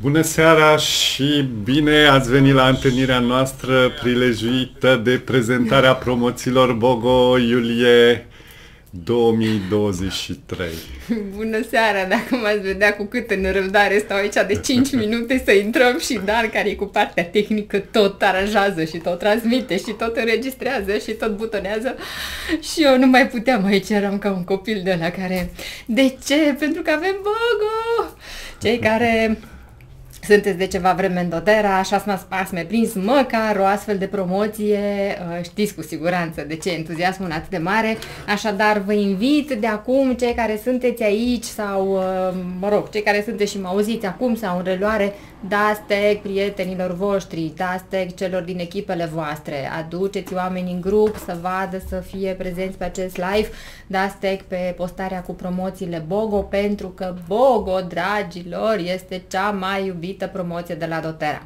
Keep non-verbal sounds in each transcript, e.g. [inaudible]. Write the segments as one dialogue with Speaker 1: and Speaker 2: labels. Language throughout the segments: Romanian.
Speaker 1: Bună seara și bine ați venit la întâlnirea noastră prilejuită de prezentarea promoțiilor Bogo Iulie 2023.
Speaker 2: Bună seara, dacă m-ați vedea cu cât în răbdare stau aici de 5 [laughs] minute să intrăm și Dan, care e cu partea tehnică, tot aranjează și tot transmite și tot înregistrează și tot butonează și eu nu mai puteam aici, eram ca un copil de la care... De ce? Pentru că avem Bogo! Cei care sunteți de ceva vreme în Dodera, așa ați mai prins măcar o astfel de promoție, uh, știți cu siguranță de ce entuziasmul atât de mare, așadar vă invit de acum, cei care sunteți aici sau, uh, mă rog, cei care sunteți și mă auziți acum sau în reluare, dați tag prietenilor voștri, dați tag celor din echipele voastre, aduceți oameni în grup să vadă, să fie prezenți pe acest live, dați tag pe postarea cu promoțiile BOGO, pentru că BOGO, dragilor, este cea mai iubită promoție de la Dotera.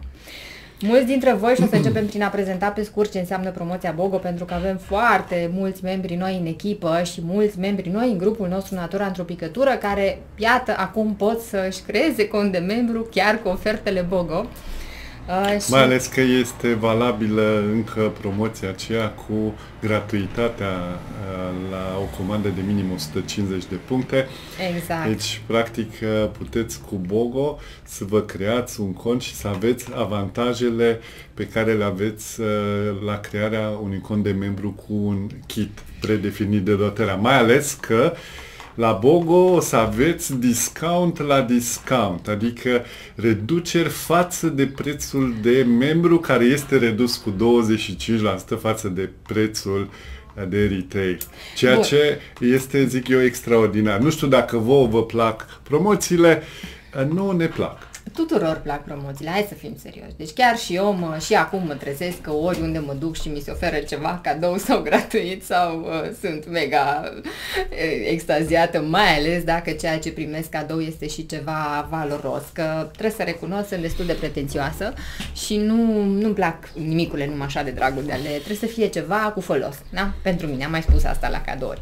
Speaker 2: Mulți dintre voi și o să începem prin a prezenta pe scurt ce înseamnă promoția BOGO, pentru că avem foarte mulți membri noi în echipă și mulți membri noi în grupul nostru Natura într-o picătură, care, iată, acum pot să-și creeze cont de membru chiar cu ofertele BOGO.
Speaker 1: Uh, și... Mai ales că este valabilă încă promoția aceea cu gratuitatea uh, la o comandă de minim 150 de puncte.
Speaker 2: Exact.
Speaker 1: Deci, practic, uh, puteți cu Bogo să vă creați un cont și să aveți avantajele pe care le aveți uh, la crearea unui cont de membru cu un kit predefinit de dotarea. Mai ales că uh, la Bogo o să aveți discount la discount, adică reduceri față de prețul de membru care este redus cu 25% față de prețul de retail. Ceea Bun. ce este, zic eu, extraordinar. Nu știu dacă vouă vă plac promoțiile, nu ne plac.
Speaker 2: Tuturor plac promoțiile, hai să fim serioși. Deci chiar și eu mă, și acum mă trezesc că oriunde mă duc și mi se oferă ceva cadou sau [laughs] gratuit sau uh, sunt mega uh, extaziată, mai ales dacă ceea ce primesc cadou este și ceva valoros. Că trebuie să recunosc, sunt destul de pretențioasă și nu, nu-mi plac nimicule numai așa de dragul de ale. Trebuie să fie ceva cu folos, da? Pentru mine, am mai spus asta la cadouri.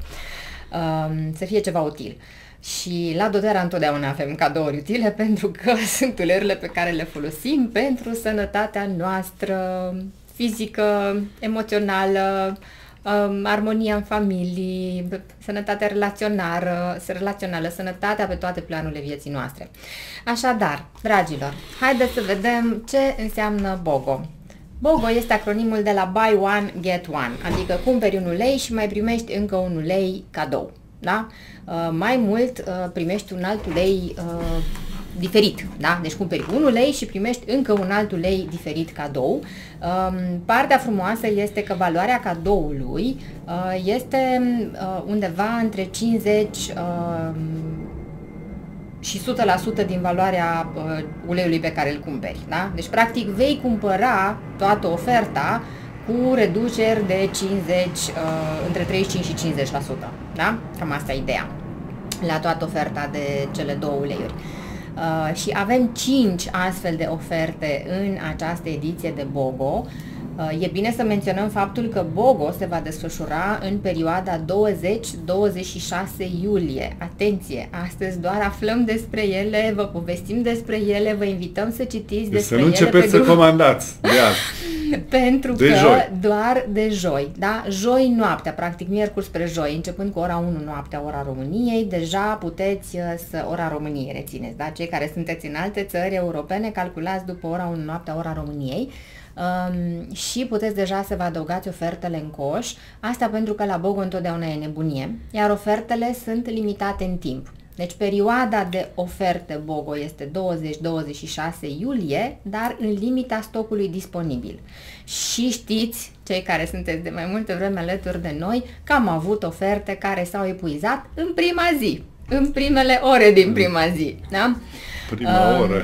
Speaker 2: Uh, să fie ceva util. Uh, și la Dodera întotdeauna avem cadouri utile [laughs] pentru că sunt uleiurile pe care le folosim pentru sănătatea noastră fizică, emoțională, um, armonia în familie, sănătatea relaționară, relațională, sănătatea pe toate planurile vieții noastre. Așadar, dragilor, haideți să vedem ce înseamnă BOGO. BOGO este acronimul de la Buy One, Get One, adică cumperi un ulei și mai primești încă un ulei cadou. Da? Uh, mai mult uh, primești un alt ulei uh, diferit, da? Deci cumperi un ulei și primești încă un alt ulei diferit cadou. Um, partea frumoasă este că valoarea cadoului uh, este uh, undeva între 50 uh, și 100% din valoarea uh, uleiului pe care îl cumperi, da? Deci practic vei cumpăra toată oferta cu reduceri de 50, uh, între 35 și 50%. Da? Cam asta e ideea la toată oferta de cele două uleiuri. Uh, și avem 5 astfel de oferte în această ediție de BOGO. Uh, e bine să menționăm faptul că BOGO se va desfășura în perioada 20-26 iulie. Atenție, astăzi doar aflăm despre ele, vă povestim despre ele, vă invităm să citiți deci despre
Speaker 1: ele. Să nu începeți să grup. comandați de azi. [laughs]
Speaker 2: Pentru de că joi. doar de joi, da? Joi noaptea, practic miercuri spre joi, începând cu ora 1 noaptea, ora României, deja puteți uh, să, ora României rețineți, da? Cei care sunteți în alte țări europene, calculați după ora 1 noaptea, ora României um, și puteți deja să vă adăugați ofertele în coș. Asta pentru că la Bogo întotdeauna e nebunie, iar ofertele sunt limitate în timp. Deci perioada de oferte BOGO este 20-26 iulie, dar în limita stocului disponibil. Și știți, cei care sunteți de mai multe vreme alături de noi, că am avut oferte care s-au epuizat în prima zi, în primele ore din prima zi. Da?
Speaker 1: Prima um, oră.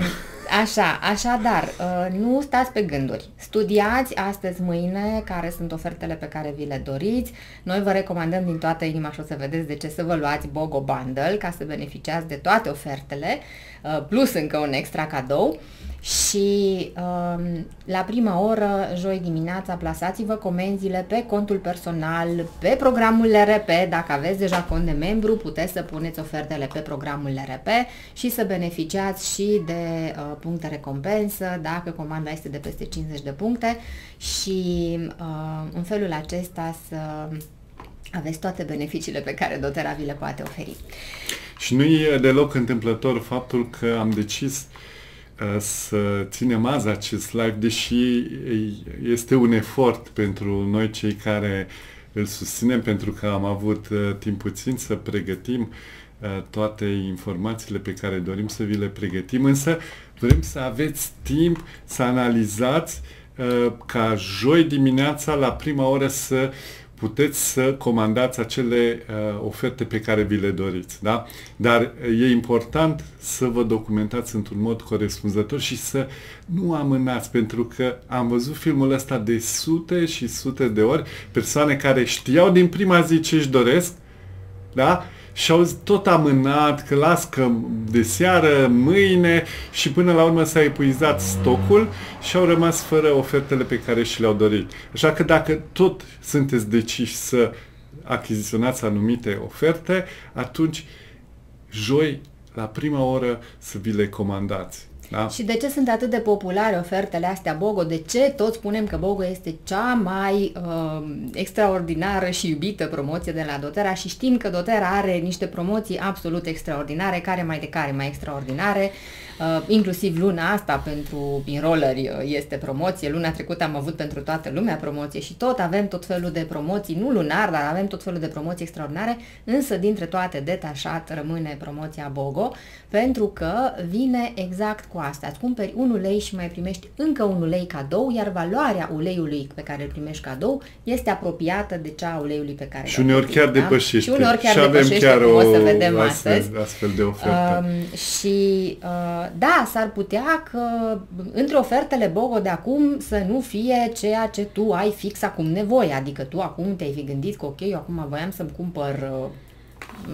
Speaker 2: Așa, așadar, uh, nu stați pe gânduri. Studiați astăzi, mâine, care sunt ofertele pe care vi le doriți. Noi vă recomandăm din toată inima și o să vedeți de ce să vă luați Bogo Bundle ca să beneficiați de toate ofertele, uh, plus încă un extra cadou. și um, la prima oră, joi dimineața, plasați-vă comenzile pe contul personal, pe programul LRP, dacă aveți deja cont de membru, puteți să puneți ofertele pe programul LRP și să beneficiați și de uh, puncte recompensă dacă comanda este de peste 50 de puncte și uh, în felul acesta să aveți toate beneficiile pe care dotera vi le poate oferi.
Speaker 1: Și nu e deloc întâmplător faptul că am decis uh, să ținem azi acest live, deși este un efort pentru noi cei care îl susținem, pentru că am avut uh, timp puțin să pregătim uh, toate informațiile pe care dorim să vi le pregătim, însă vrem să aveți timp să analizați ca joi dimineața la prima oră să puteți să comandați acele uh, oferte pe care vi le doriți. Da? Dar uh, e important să vă documentați într-un mod corespunzător și să nu amânați, pentru că am văzut filmul ăsta de sute și sute de ori, persoane care știau din prima zi ce își doresc, da? Și au tot amânat, că las că de seară, mâine și până la urmă s-a epuizat stocul și au rămas fără ofertele pe care și le-au dorit. Așa că dacă tot sunteți deciși să achiziționați anumite oferte, atunci joi, la prima oră, să vi le comandați. Da.
Speaker 2: Și de ce sunt atât de populare ofertele astea BOGO? De ce toți spunem că BOGO este cea mai uh, extraordinară și iubită promoție de la Dotera și știm că Dotera are niște promoții absolut extraordinare, care mai de care mai extraordinare. Uh, inclusiv luna asta pentru enrolleri uh, este promoție. Luna trecută am avut pentru toată lumea promoție și tot avem tot felul de promoții, nu lunar, dar avem tot felul de promoții extraordinare, însă dintre toate detașat rămâne promoția BOGO, pentru că vine exact cu asta. Îți cumperi un ulei și mai primești încă un ulei cadou, iar valoarea uleiului pe care îl primești cadou este apropiată de cea a uleiului pe care
Speaker 1: Și uneori chiar da? depășește.
Speaker 2: Și uneori chiar și depășește, avem chiar o, o să vedem astfel, astăzi.
Speaker 1: Astfel de ofertă. Um,
Speaker 2: și uh, da, s-ar putea că între ofertele BOGO de acum să nu fie ceea ce tu ai fix acum nevoie, adică tu acum te-ai fi gândit că ok, eu acum voiam să-mi cumpăr uh,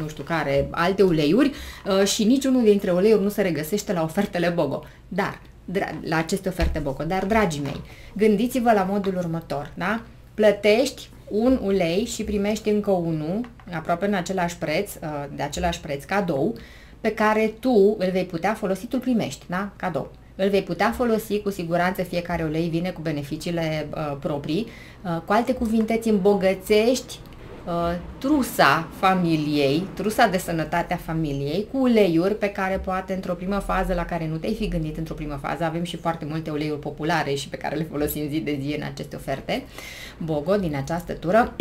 Speaker 2: nu știu care, alte uleiuri uh, și niciunul dintre uleiuri nu se regăsește la ofertele BOGO. Dar, la aceste oferte BOGO. Dar, dragii mei, gândiți-vă la modul următor, da? Plătești un ulei și primești încă unul, aproape în același preț, uh, de același preț cadou, pe care tu îl vei putea folosi, tu îl primești, da? Cadou. Îl vei putea folosi, cu siguranță fiecare ulei vine cu beneficiile uh, proprii. Uh, cu alte cuvinte, îți îmbogățești uh, trusa familiei, trusa de sănătate a familiei, cu uleiuri pe care poate într-o primă fază la care nu te-ai fi gândit într-o primă fază, avem și foarte multe uleiuri populare și pe care le folosim zi de zi în aceste oferte, BOGO din această tură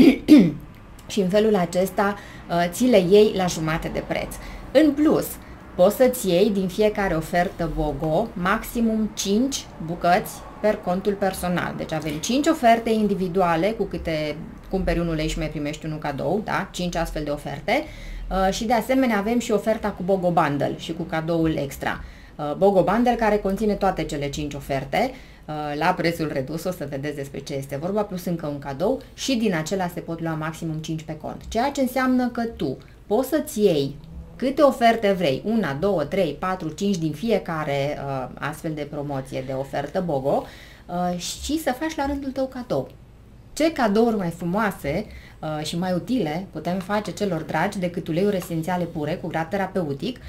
Speaker 2: [clears throat] și în felul acesta uh, ți le iei la jumate de preț. În plus, poți să-ți iei din fiecare ofertă BOGO maximum 5 bucăți per contul personal. Deci avem 5 oferte individuale cu câte cumperi unul ulei și mai primești unul cadou, da? 5 astfel de oferte. Uh, și de asemenea avem și oferta cu BOGO Bundle și cu cadoul extra. Uh, BOGO Bundle care conține toate cele 5 oferte uh, la prețul redus, o să vedeți despre ce este vorba, plus încă un cadou și din acela se pot lua maximum 5 pe cont. Ceea ce înseamnă că tu poți să-ți iei câte oferte vrei, una, două, trei, patru, cinci din fiecare uh, astfel de promoție de ofertă BOGO uh, și să faci la rândul tău cadou. Ce cadouri mai frumoase uh, și mai utile putem face celor dragi decât uleiuri esențiale pure cu grad terapeutic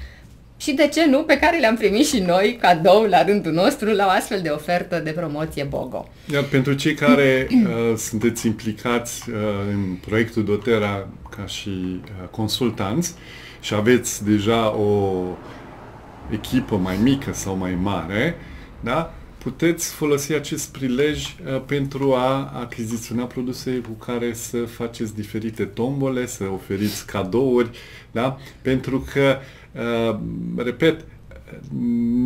Speaker 2: și de ce nu, pe care le-am primit și noi cadou la rândul nostru la o astfel de ofertă de promoție BOGO.
Speaker 1: Iar pentru cei care uh, sunteți implicați uh, în proiectul Dotera ca și uh, consultanți, uh, și aveți deja o echipă mai mică sau mai mare, da? puteți folosi acest prilej uh, pentru a achiziționa produse cu care să faceți diferite tombole, să oferiți cadouri, da? pentru că, uh, repet,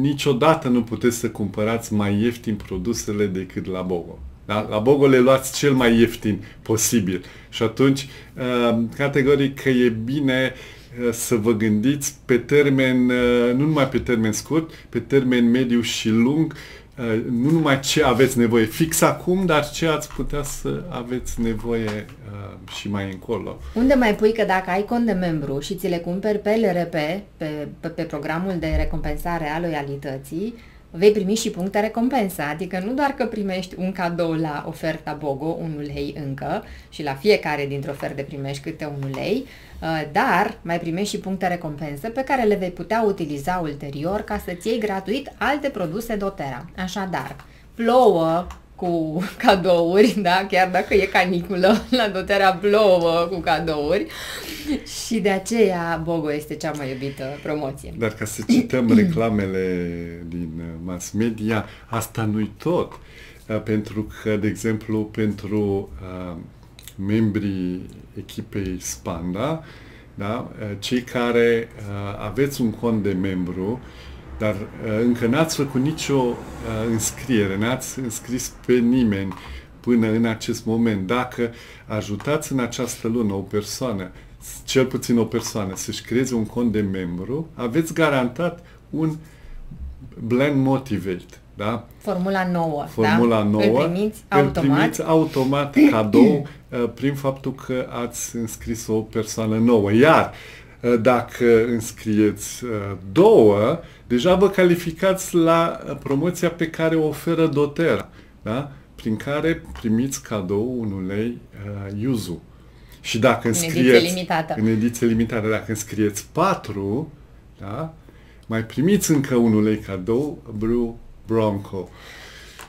Speaker 1: niciodată nu puteți să cumpărați mai ieftin produsele decât la Bogo. Da? La Bogo le luați cel mai ieftin posibil. Și atunci, uh, categoric că e bine uh, Eh, să vă gândiți pe termen, eh, nu numai pe termen scurt, pe termen mediu și lung, eh, nu numai ce aveți nevoie fix acum, dar ce ați putea să aveți nevoie și mai încolo.
Speaker 2: Unde mai pui că dacă ai cont de membru și ți le cumperi pe LRP, pe, pe, pe programul de recompensare a loialității, vei primi și puncte recompensă, adică nu doar că primești un cadou la oferta BOGO, un lei încă, și la fiecare dintre oferte primești câte un lei, uh, dar mai primești și puncte recompensă pe care le vei putea utiliza ulterior ca să-ți iei gratuit alte produse doTERRA. Așadar, plouă, cu cadouri, da? chiar dacă e caniculă, la doterea plouă cu cadouri și de aceea Bogo este cea mai iubită promoție.
Speaker 1: Dar ca să cităm [clears throat] reclamele din mass media, asta nu-i tot. Uh, pentru că, de exemplu, pentru uh, membrii echipei Spanda, da? Uh, cei care uh, aveți un cont de membru, dar uh, încă n-ați făcut nicio uh, înscriere, n-ați înscris pe nimeni până în acest moment. Dacă ajutați în această lună o persoană, cel puțin o persoană, să-și creeze un cont de membru, aveți garantat un blend motivate. Da?
Speaker 2: Formula nouă.
Speaker 1: Formula
Speaker 2: da?
Speaker 1: nouă.
Speaker 2: Îl primiți automat. Îl primiți
Speaker 1: automat [clears throat] cadou uh, prin faptul că ați înscris o persoană nouă. Iar uh, dacă înscrieți uh, două, deja vă calificați la promoția pe care o oferă Dotera, da? prin care primiți cadou un ulei uh, Yuzu. Și dacă înscrieți... În ediție limitată. În ediție limitată. Dacă înscrieți patru, da? mai primiți încă un ulei cadou Brew Bronco.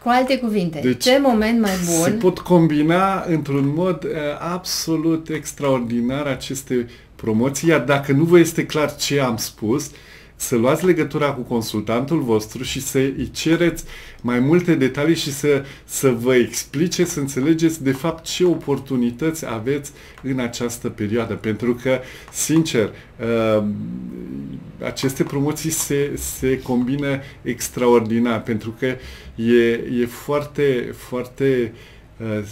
Speaker 2: Cu alte cuvinte, deci, ce moment mai bun...
Speaker 1: Se pot combina într-un mod uh, absolut extraordinar aceste promoții, iar dacă nu vă este clar ce am spus, uh, să luați legătura cu consultantul vostru și să îi cereți mai multe detalii și să, să vă explice, să înțelegeți de fapt ce oportunități aveți în această perioadă. Pentru că, sincer, uh, aceste promoții se, se combină extraordinar, pentru că e, e foarte, foarte uh,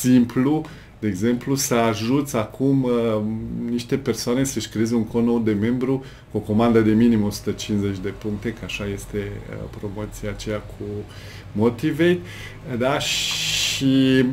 Speaker 1: simplu de exemplu, să ajuți acum uh, niște persoane să-și creeze un cont nou de membru cu o comandă de minim 150 de puncte, că așa este uh, promoția aceea cu Motivate, da? Și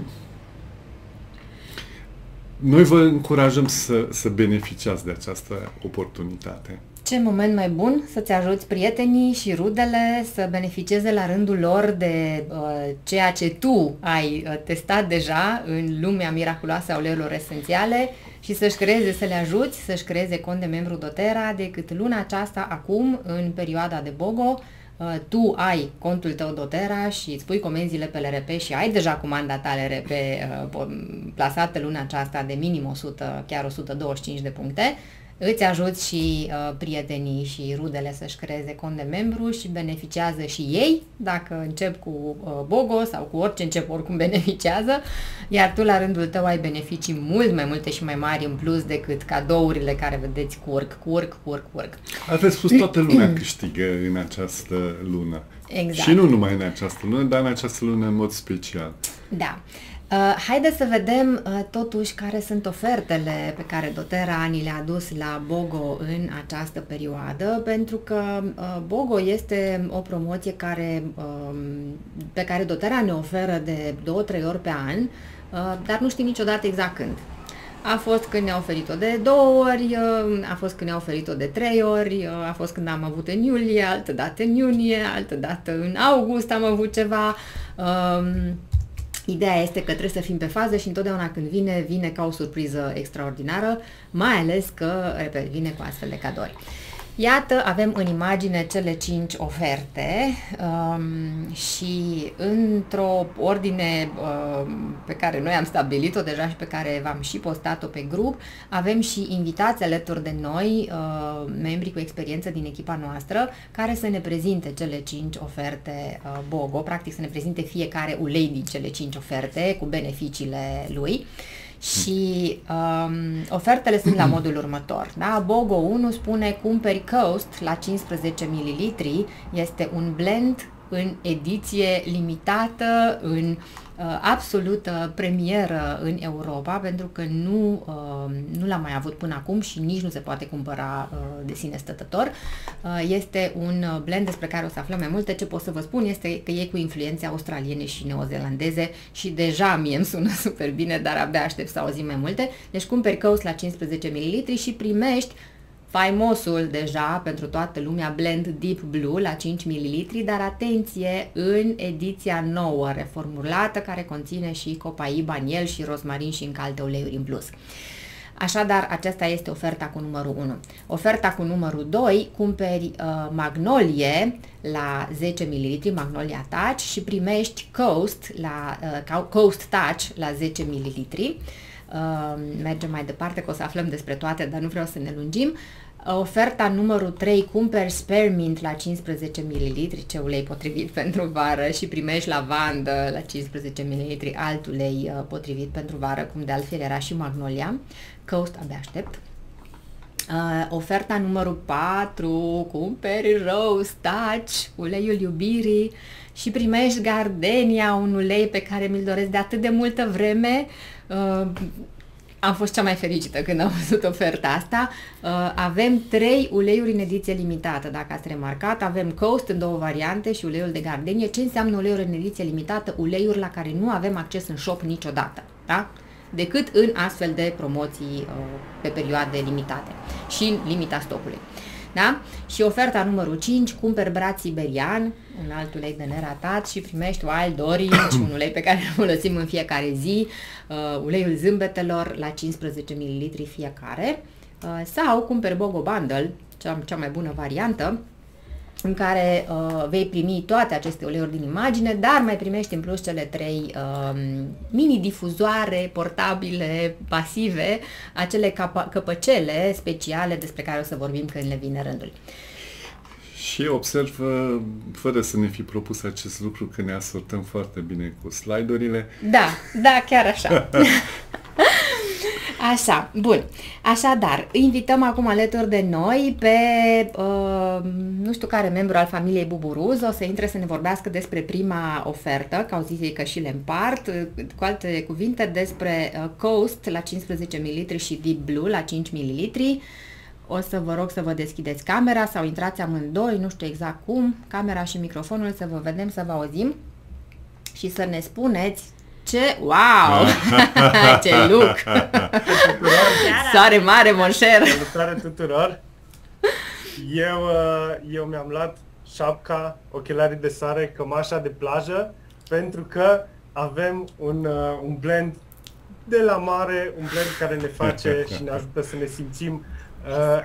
Speaker 1: noi vă încurajăm să, să beneficiați de această oportunitate.
Speaker 2: Ce moment mai bun să-ți ajuți prietenii și rudele să beneficieze la rândul lor de uh, ceea ce tu ai uh, testat deja în lumea miraculoasă a uleiurilor esențiale și să-și creeze, să le ajuți să-și creeze cont de membru doTERRA decât luna aceasta acum, în perioada de BOGO, uh, tu ai contul tău doTERRA și îți pui comenzile pe LRP și ai deja comanda ta LRP uh, plasată luna aceasta de minim 100, chiar 125 de puncte, îți ajuți și uh, prietenii și rudele să-și creeze cont de membru și beneficiază și ei, dacă încep cu uh, Bogo sau cu orice încep, oricum [laughs] beneficiază, iar tu la rândul tău ai beneficii mult mai multe și mai mari în plus decât cadourile care vedeți curc, curc, curc, curc.
Speaker 1: Ați spus, toată lumea câștigă în această lună. Exact. Și nu numai în această lună, dar în această lună în mod special.
Speaker 2: Da. Uh, haideți să vedem uh, totuși care sunt ofertele pe care Dotera ni le-a adus la Bogo în această perioadă, pentru că uh, Bogo este o promoție care, uh, pe care Dotera ne oferă de 2-3 ori pe an, uh, dar nu știm niciodată exact când. A fost când ne-a oferit-o de două ori, uh, a fost când ne-a oferit-o de trei ori, uh, a fost când am avut în iulie, altă dată în iunie, altă dată în august am avut ceva. Uh, Ideea este că trebuie să fim pe fază și întotdeauna când vine, vine ca o surpriză extraordinară, mai ales că, repet, vine cu astfel de cadouri. Iată, avem în imagine cele cinci oferte um, și într-o ordine um, pe care noi am stabilit-o deja și pe care v-am și postat-o pe grup, avem și invitați alături de noi, uh, membri cu experiență din echipa noastră, care să ne prezinte cele cinci oferte uh, BOGO, practic să ne prezinte fiecare ulei din cele cinci oferte cu beneficiile lui. Și um, ofertele sunt la modul următor. Da? Bogo 1 spune cumperi Coast la 15 ml, este un blend în ediție limitată, în uh, absolută premieră în Europa, pentru că nu, uh, nu l-am mai avut până acum și nici nu se poate cumpăra uh, de sine stătător. Uh, este un blend despre care o să aflăm mai multe. Ce pot să vă spun este că e cu influențe australiene și neozelandeze și deja mie îmi sună [laughs] super bine, dar abia aștept să auzim mai multe. Deci cumperi Coast la 15 ml și primești faimosul deja pentru toată lumea Blend Deep Blue la 5 ml, dar atenție în ediția nouă reformulată care conține și copaii, baniel și rosmarin și încă alte uleiuri în plus. Așadar, aceasta este oferta cu numărul 1. Oferta cu numărul 2, cumperi uh, magnolie la 10 ml, magnolia touch și primești Coast, la, uh, Coast touch la 10 ml. Uh, mergem mai departe, că o să aflăm despre toate, dar nu vreau să ne lungim. Oferta numărul 3, cumperi Spearmint la 15 ml, ce ulei potrivit pentru vară și primești lavandă la 15 ml, alt ulei uh, potrivit pentru vară, cum de altfel era și Magnolia. Coast abia aștept. Uh, oferta numărul 4, cumperi Rose Touch, uleiul iubirii și primești Gardenia, un ulei pe care mi-l doresc de atât de multă vreme. Uh, am fost cea mai fericită când am văzut oferta asta. Uh, avem trei uleiuri în ediție limitată, dacă ați remarcat. Avem Coast în două variante și uleiul de gardenie. Ce înseamnă uleiuri în ediție limitată? Uleiuri la care nu avem acces în shop niciodată. Da? decât în astfel de promoții uh, pe perioade limitate și în limita stocului. Da? Și oferta numărul 5, cumperi braț siberian, un alt ulei de neratat și primești Wild Orange, un ulei pe care îl folosim în fiecare zi, uh, uleiul zâmbetelor la 15 ml fiecare, uh, sau cumperi Bogo Bundle, cea, cea mai bună variantă, în care uh, vei primi toate aceste uleiuri din imagine, dar mai primești în plus cele trei uh, mini-difuzoare portabile, pasive, acele capa- căpăcele speciale despre care o să vorbim când le vine rândul.
Speaker 1: Și observ, fără să ne fi propus acest lucru, că ne asortăm foarte bine cu slide-urile.
Speaker 2: Da, da, chiar așa. [laughs] Așa, bun. Așadar, invităm acum alături de noi pe uh, nu știu care membru al familiei Buburuz, o să intre să ne vorbească despre prima ofertă, că au zis că și le împart, cu alte cuvinte despre uh, Coast la 15 ml și Deep Blue la 5 ml. O să vă rog să vă deschideți camera sau intrați amândoi, nu știu exact cum, camera și microfonul, să vă vedem, să vă auzim și să ne spuneți ce? Wow! [laughs] Ce look! Soare mare, monșer!
Speaker 3: Salutare tuturor! Eu, uh, eu mi-am luat șapca, ochelarii de sare, cămașa de plajă, pentru că avem un, uh, un blend de la mare, un blend care ne face și ne ajută să ne simțim Uh,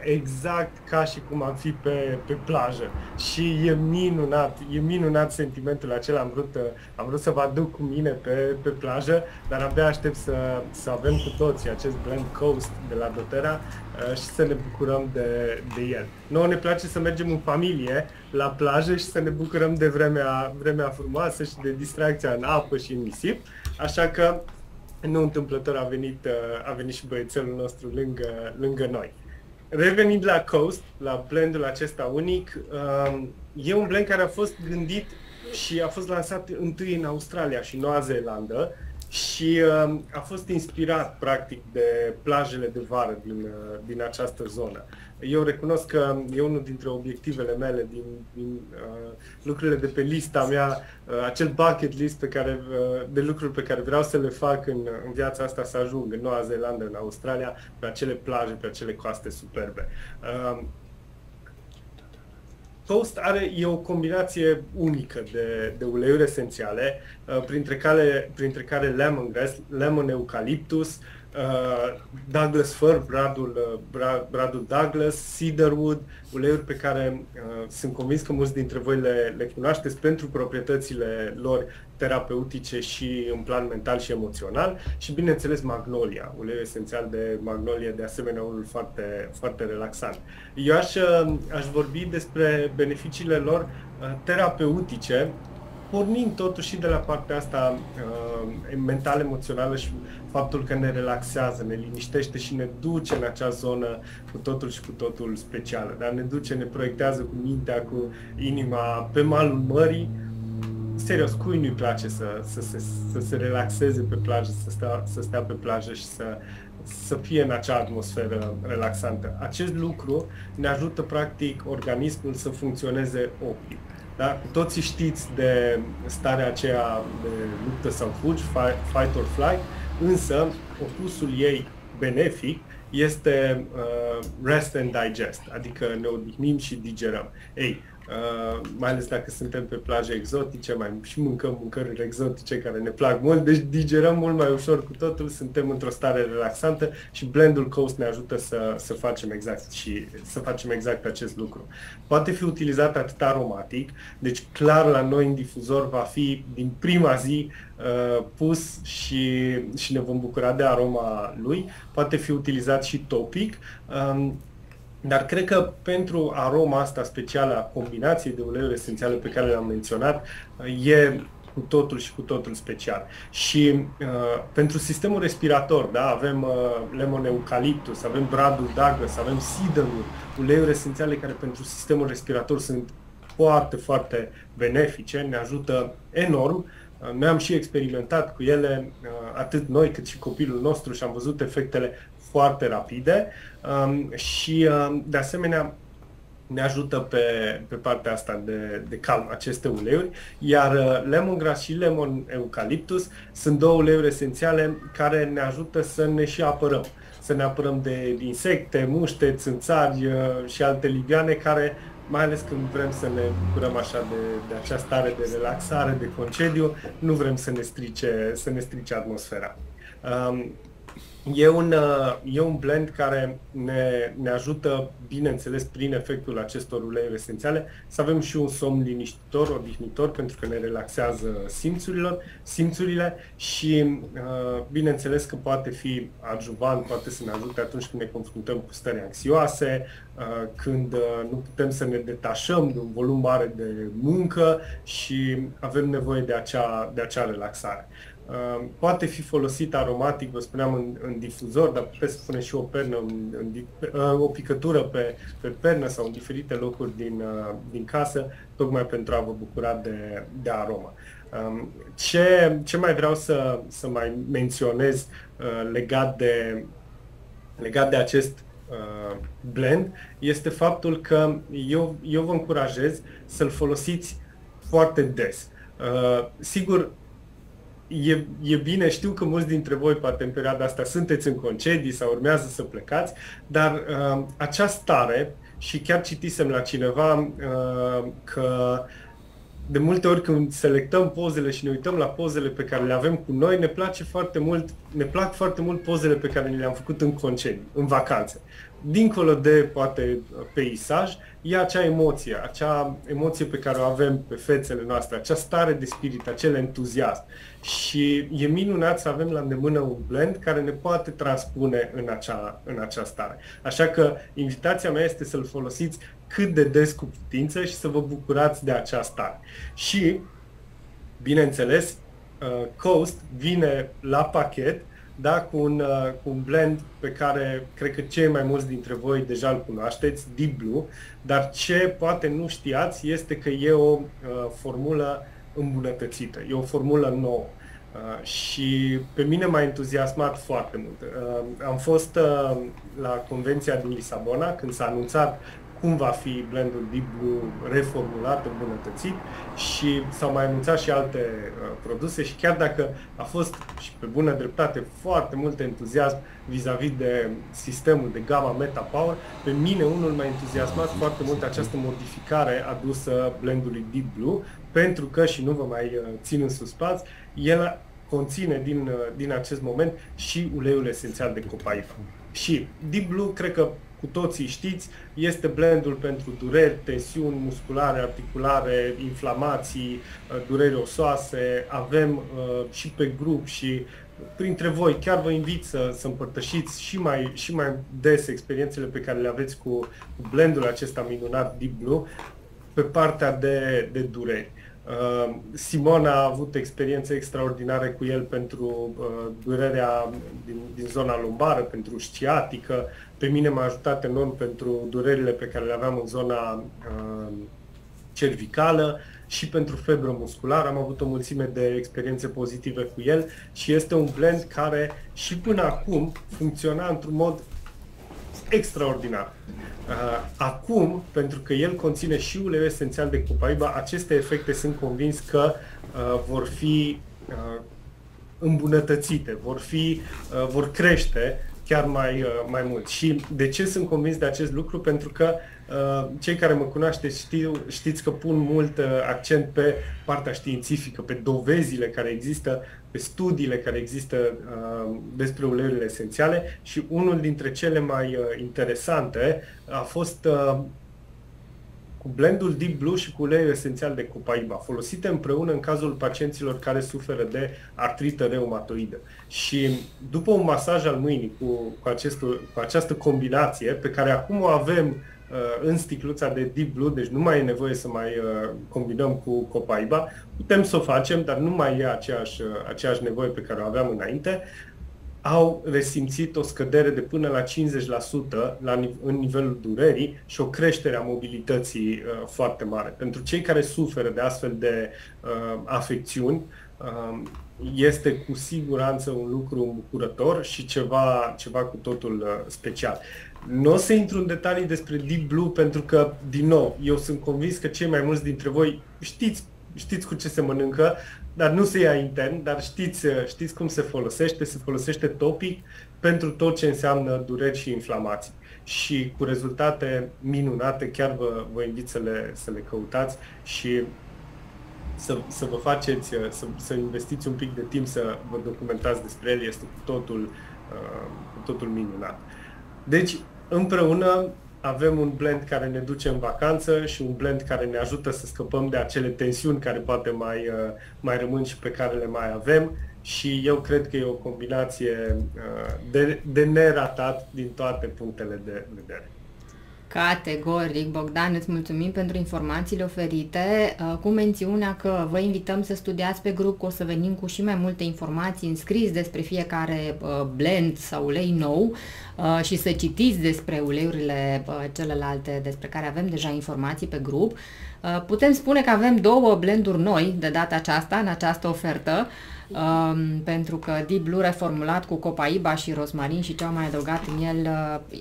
Speaker 3: exact ca și cum am fi pe, pe plajă. Și e minunat, e minunat sentimentul acela. Am vrut, uh, am vrut să vă aduc cu mine pe, pe plajă, dar abia aștept să, să avem cu toții acest blend coast de la Dotera uh, și să ne bucurăm de, de el. Noi ne place să mergem în familie la plajă și să ne bucurăm de vremea, vremea frumoasă și de distracția în apă și în nisip. Așa că nu întâmplător a venit, a venit și băiețelul nostru lângă, lângă noi. Revenind la Coast, la blendul acesta unic, um, e un blend care a fost gândit și a fost lansat întâi în Australia și Noua Zeelandă și um, a fost inspirat practic de plajele de vară din, uh, din această zonă. Eu recunosc că e unul dintre obiectivele mele din, din uh, lucrurile de pe lista mea, uh, acel bucket list pe care, uh, de lucruri pe care vreau să le fac în, în viața asta să ajung în Noua Zeelandă, în Australia, pe acele plaje, pe acele coaste superbe. Uh, Toast are, e o combinație unică de, de uleiuri esențiale, uh, printre, care, printre care lemongrass, lemon eucalyptus, uh, Douglas Fir, bradul, uh, bradul Douglas, Cedarwood, uleiuri pe care uh, sunt convins că mulți dintre voi le, le cunoașteți pentru proprietățile lor terapeutice și în plan mental și emoțional și bineînțeles magnolia, uleiul esențial de magnolie, de asemenea unul foarte, foarte relaxant. Eu aș, uh, aș vorbi despre beneficiile lor uh, terapeutice pornind totuși și de la partea asta uh, mental-emoțională și faptul că ne relaxează, ne liniștește și ne duce în acea zonă cu totul și cu totul specială. Dar ne duce, ne proiectează cu mintea, cu inima pe malul mării. Serios, cui nu-i place să, să, să, să se relaxeze pe plajă, să stea, să stea pe plajă și să, să fie în acea atmosferă relaxantă. Acest lucru ne ajută practic organismul să funcționeze optim. Da? Cu toții știți de starea aceea de luptă sau fugi, fight or flight, însă opusul ei benefic este uh, rest and digest, adică ne odihnim și digerăm. Ei, Uh, mai ales dacă suntem pe plaje exotice, mai și mâncăm mâncăruri exotice care ne plac mult, deci digerăm mult mai ușor cu totul, suntem într-o stare relaxantă și blendul Coast ne ajută să, să facem exact și să facem exact acest lucru. Poate fi utilizat atât aromatic, deci clar la noi în difuzor va fi din prima zi uh, pus și, și ne vom bucura de aroma lui. Poate fi utilizat și topic. Um, dar cred că pentru aroma asta specială a combinației de uleiuri esențiale pe care le-am menționat, e cu totul și cu totul special. Și uh, pentru sistemul respirator, da, avem uh, lemon eucaliptus, avem bradul Douglas, avem cedarwood, uleiuri esențiale care pentru sistemul respirator sunt foarte, foarte benefice, ne ajută enorm. Uh, noi am și experimentat cu ele, uh, atât noi cât și copilul nostru și am văzut efectele foarte rapide um, și um, de asemenea ne ajută pe, pe partea asta de, de calm aceste uleiuri, iar uh, lemongrass și lemon eucaliptus sunt două uleiuri esențiale care ne ajută să ne și apărăm. Să ne apărăm de insecte, muște, țânțari uh, și alte libiane care, mai ales când vrem să ne bucurăm așa de, de acea stare de relaxare, de concediu, nu vrem să ne strice, să ne strice atmosfera. Um, E un, uh, e un blend care ne, ne ajută, bineînțeles, prin efectul acestor uleiuri esențiale, să avem și un somn liniștitor, odihnitor, pentru că ne relaxează simțurilor, simțurile și, uh, bineînțeles, că poate fi adjuvant, poate să ne ajute atunci când ne confruntăm cu stări anxioase, uh, când nu putem să ne detașăm de un volum mare de muncă și avem nevoie de acea, de acea relaxare. Uh, poate fi folosit aromatic, vă spuneam, în, în difuzor, dar puteți să puneți și o pernă, în, în, uh, o picătură pe, pe pernă sau în diferite locuri din, uh, din casă, tocmai pentru a vă bucura de, de aromă. Um, ce, ce mai vreau să, să mai menționez legat de, legat de acest blend este faptul că eu, eu vă încurajez să-l folosiți foarte des. Uh, sigur, e, e bine, știu că mulți dintre voi, poate în perioada asta, sunteți în concedii sau urmează să plecați, dar uh, acea stare, și chiar citisem la cineva uh, că de multe ori când selectăm pozele și ne uităm la pozele pe care le avem cu noi, ne place foarte mult, ne plac foarte mult pozele pe care le-am făcut în concedii, în vacanțe dincolo de, poate, peisaj, e acea emoție, acea emoție pe care o avem pe fețele noastre, acea stare de spirit, acel entuziasm. Și e minunat să avem la îndemână un blend care ne poate transpune în acea, în acea stare. Așa că invitația mea este să-l folosiți cât de des cu putință și să vă bucurați de acea stare. Și, bineînțeles, uh, Coast vine la pachet da, cu, un, uh, cu un blend pe care cred că cei mai mulți dintre voi deja îl cunoașteți, Deep Blue, dar ce poate nu știați este că e o uh, formulă îmbunătățită, e o formulă nouă. Uh, și pe mine m-a entuziasmat foarte mult. Uh, am fost uh, la convenția din Lisabona când s-a anunțat cum va fi blendul Deep Blue reformulat, îmbunătățit și s-au mai anunțat și alte uh, produse și chiar dacă a fost și pe bună dreptate foarte mult entuziasm vis-a-vis de sistemul de gamma Meta Power, pe mine unul m-a entuziasmat foarte mult această modificare adusă blendului Deep Blue, pentru că, și nu vă mai uh, țin în suspans, el conține din, uh, din acest moment și uleiul esențial de copaiba. Și Deep Blue, cred că cu toții știți, este blendul pentru dureri, tensiuni musculare, articulare, inflamații, uh, dureri osoase. Avem uh, și pe grup și printre voi chiar vă invit să, să împărtășiți și mai, și mai des experiențele pe care le aveți cu, cu blendul acesta minunat Deep Blue pe partea de, de dureri. Uh, Simona a avut experiențe extraordinare cu el pentru uh, durerea din, din zona lumbară, pentru sciatică. Pe mine m-a ajutat enorm pentru durerile pe care le aveam în zona uh, cervicală și pentru febră musculară. Am avut o mulțime de experiențe pozitive cu el și este un blend care și până acum funcționa într-un mod extraordinar. Uh, acum, pentru că el conține și ulei esențial de copaiba, aceste efecte sunt convins că uh, vor fi uh, îmbunătățite, vor, fi, uh, vor crește chiar mai, mai mult. Și de ce sunt convins de acest lucru? Pentru că cei care mă cunoașteți știu, știți că pun mult accent pe partea științifică, pe dovezile care există, pe studiile care există despre uleiurile esențiale și unul dintre cele mai interesante a fost cu blendul Deep Blue și cu uleiul esențial de copaiba, folosite împreună în cazul pacienților care suferă de artrită reumatoidă. Și după un masaj al mâinii cu, cu, acestul, cu această combinație, pe care acum o avem uh, în sticluța de Deep Blue, deci nu mai e nevoie să mai uh, combinăm cu copaiba, putem să o facem, dar nu mai e aceeași, uh, aceeași nevoie pe care o aveam înainte au resimțit o scădere de până la 50% la, în nivelul durerii și o creștere a mobilității uh, foarte mare. Pentru cei care suferă de astfel de uh, afecțiuni, uh, este cu siguranță un lucru îmbucurător și ceva, ceva cu totul uh, special. Nu o să intru în detalii despre Deep Blue pentru că, din nou, eu sunt convins că cei mai mulți dintre voi știți știți cu ce se mănâncă, dar nu se ia intern, dar știți, știți cum se folosește, se folosește topic pentru tot ce înseamnă dureri și inflamații. Și cu rezultate minunate, chiar vă, vă invit să le, să le căutați și să, să vă faceți, să, să investiți un pic de timp să vă documentați despre el, este cu totul, uh, cu totul minunat. Deci, împreună avem un blend care ne duce în vacanță și un blend care ne ajută să scăpăm de acele tensiuni care poate mai, uh, mai rămân și pe care le mai avem și eu cred că e o combinație uh, de, de neratat din toate punctele de vedere.
Speaker 2: Categoric, Bogdan, îți mulțumim pentru informațiile oferite, uh, cu mențiunea că vă invităm să studiați pe grup, că o să venim cu și mai multe informații înscris despre fiecare uh, blend sau ulei nou uh, și să citiți despre uleiurile celelalte despre care avem deja informații pe grup. Putem spune că avem două blenduri noi de data aceasta, în această ofertă um, pentru că Deep Blue reformulat cu copaiba și rosmarin și ce am mai adăugat în el,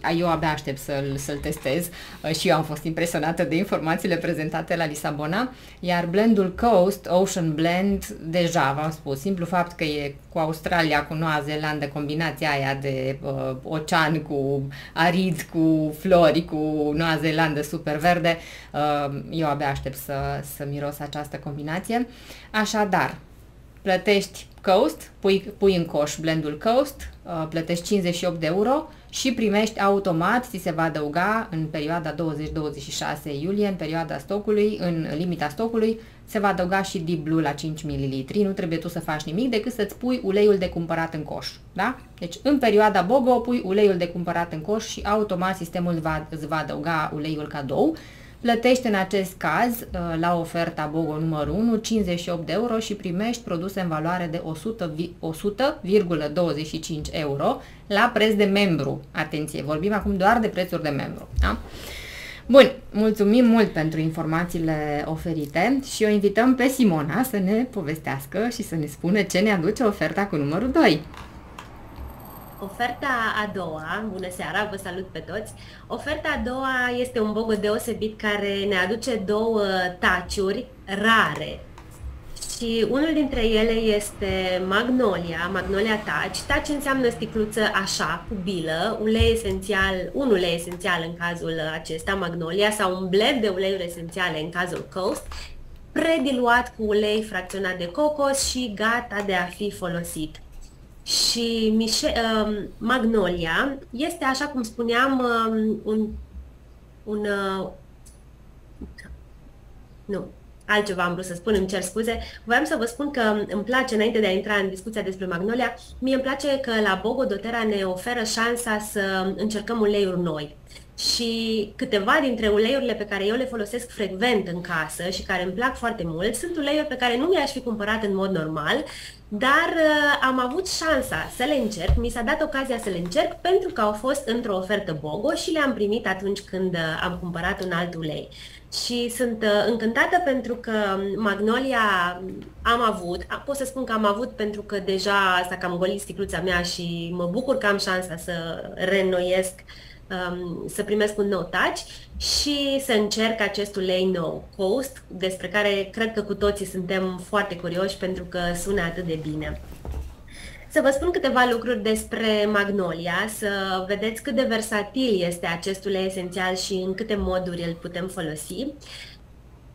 Speaker 2: uh, eu abia aștept să-l, să-l testez uh, și eu am fost impresionată de informațiile prezentate la Lisabona, iar blendul Coast, Ocean Blend, deja v-am spus, simplu fapt că e cu Australia, cu Noua Zeelandă, combinația aia de uh, ocean cu arid, cu flori, cu Noua Zeelandă super verde, uh, eu abia aștept să, să miros această combinație. Așadar, plătești Coast, pui, pui în coș blendul Coast, uh, plătești 58 de euro și primești automat, ți se va adăuga în perioada 20-26 iulie, în perioada stocului, în limita stocului, se va adăuga și Deep Blue la 5 ml. Nu trebuie tu să faci nimic decât să-ți pui uleiul de cumpărat în coș. Da? Deci în perioada BOGO pui uleiul de cumpărat în coș și automat sistemul va, îți va adăuga uleiul cadou Plătești în acest caz uh, la oferta BOGO numărul 1 58 de euro și primești produse în valoare de 100,25 euro la preț de membru. Atenție, vorbim acum doar de prețuri de membru. Da? Bun, mulțumim mult pentru informațiile oferite și o invităm pe Simona să ne povestească și să ne spună ce ne aduce oferta cu numărul 2.
Speaker 4: Oferta a doua, bună seara, vă salut pe toți. Oferta a doua este un bogo deosebit care ne aduce două taciuri rare. Și unul dintre ele este Magnolia, Magnolia Touch. Touch înseamnă sticluță așa, cu bilă, ulei esențial, un ulei esențial în cazul acesta, Magnolia, sau un blend de uleiuri esențiale în cazul Coast, prediluat cu ulei fracționat de cocos și gata de a fi folosit. Și Miche- uh, Magnolia este, așa cum spuneam, uh, un, un uh, nu, altceva am vrut să spun, îmi cer scuze. Voiam să vă spun că îmi place, înainte de a intra în discuția despre Magnolia, mie îmi place că la Bogo Dotera ne oferă șansa să încercăm uleiuri noi și câteva dintre uleiurile pe care eu le folosesc frecvent în casă și care îmi plac foarte mult sunt uleiuri pe care nu mi-aș fi cumpărat în mod normal, dar uh, am avut șansa să le încerc, mi s-a dat ocazia să le încerc pentru că au fost într-o ofertă BOGO și le-am primit atunci când uh, am cumpărat un alt ulei. Și sunt uh, încântată pentru că Magnolia am avut, pot să spun că am avut pentru că deja s-a cam golit sticluța mea și mă bucur că am șansa să reînnoiesc uh, um, să primesc un nou touch și să încerc acest ulei nou, Coast, despre care cred că cu toții suntem foarte curioși pentru că sună atât de bine. Să vă spun câteva lucruri despre magnolia, să vedeți cât de versatil este acest ulei esențial și în câte moduri îl putem folosi.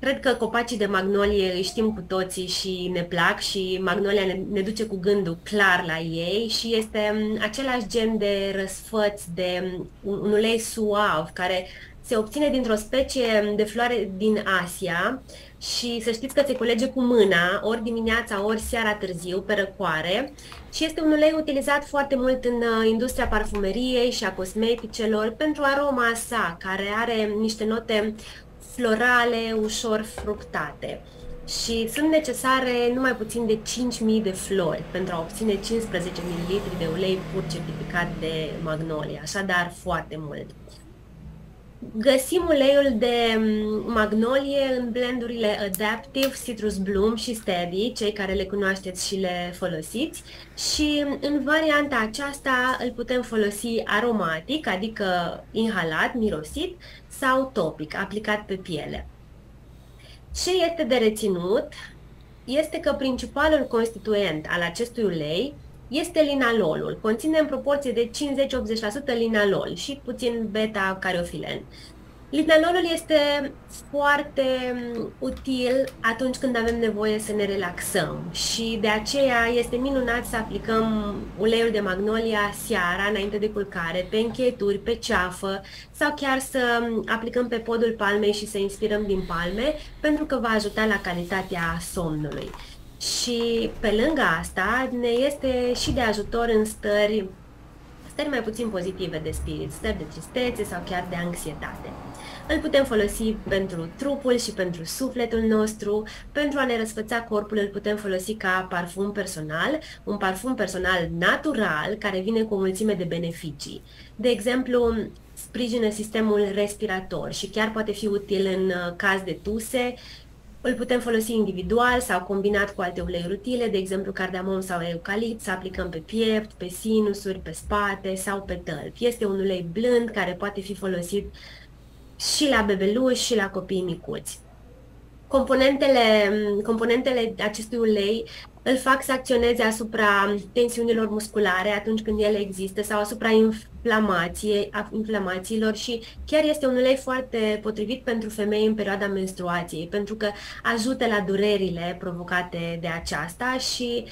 Speaker 4: Cred că copacii de magnolie îi știm cu toții și ne plac și magnolia ne, ne duce cu gândul clar la ei și este mm, același gen de răsfăț, de mm, un, un ulei suav care se obține dintr-o specie de floare din Asia și să știți că se culege cu mâna, ori dimineața, ori seara târziu, pe răcoare și este un ulei utilizat foarte mult în uh, industria parfumeriei și a cosmeticelor pentru aroma sa, care are niște note florale, ușor fructate. Și sunt necesare numai puțin de 5.000 de flori pentru a obține 15 ml de ulei pur certificat de magnolia, așadar foarte mult. Găsim uleiul de mm, magnolie în blendurile Adaptive, Citrus Bloom și Steady, cei care le cunoașteți și le folosiți. Și în varianta aceasta îl putem folosi aromatic, adică inhalat, mirosit, sau topic, aplicat pe piele. Ce este de reținut este că principalul constituent al acestui ulei este linalolul. Conține în proporție de 50-80% linalol și puțin beta-cariofilen. Linalolul este foarte mm, util atunci când avem nevoie să ne relaxăm și de aceea este minunat să aplicăm uleiul de magnolia seara, înainte de culcare, pe încheieturi, pe ceafă sau chiar să mm, aplicăm pe podul palmei și să inspirăm din palme pentru că va ajuta la calitatea somnului. Și pe lângă asta ne este și de ajutor în stări, stări mai puțin pozitive de spirit, stări de tristețe sau chiar de anxietate. Îl putem folosi pentru trupul și pentru sufletul nostru, pentru a ne răsfăța corpul îl putem folosi ca parfum personal, un parfum personal natural care vine cu o mulțime de beneficii. De exemplu, sprijină sistemul respirator și chiar poate fi util în uh, caz de tuse, îl putem folosi individual sau combinat cu alte uleiuri utile, de exemplu cardamom sau eucalipt, să aplicăm pe piept, pe sinusuri, pe spate sau pe tălpi. Este un ulei blând care poate fi folosit și la bebeluși și la copii micuți. Componentele, componentele acestui ulei îl fac să acționeze asupra tensiunilor musculare atunci când ele există sau asupra inflamației, inflamațiilor și chiar este un ulei foarte potrivit pentru femei în perioada menstruației, pentru că ajută la durerile provocate de aceasta și uh,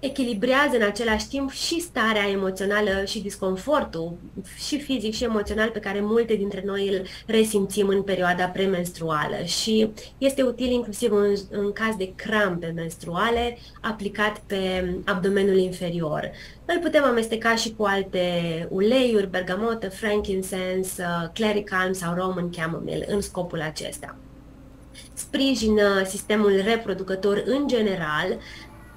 Speaker 4: echilibrează în același timp și starea emoțională și disconfortul, și fizic și emoțional, pe care multe dintre noi îl resimțim în perioada premenstruală și este util inclusiv în, în caz de crampe menstruale aplicat pe abdomenul inferior. Îl putem amesteca și cu alte uleiuri, bergamotă, frankincense, clericalm sau roman chamomile în scopul acesta sprijină sistemul reproducător în general,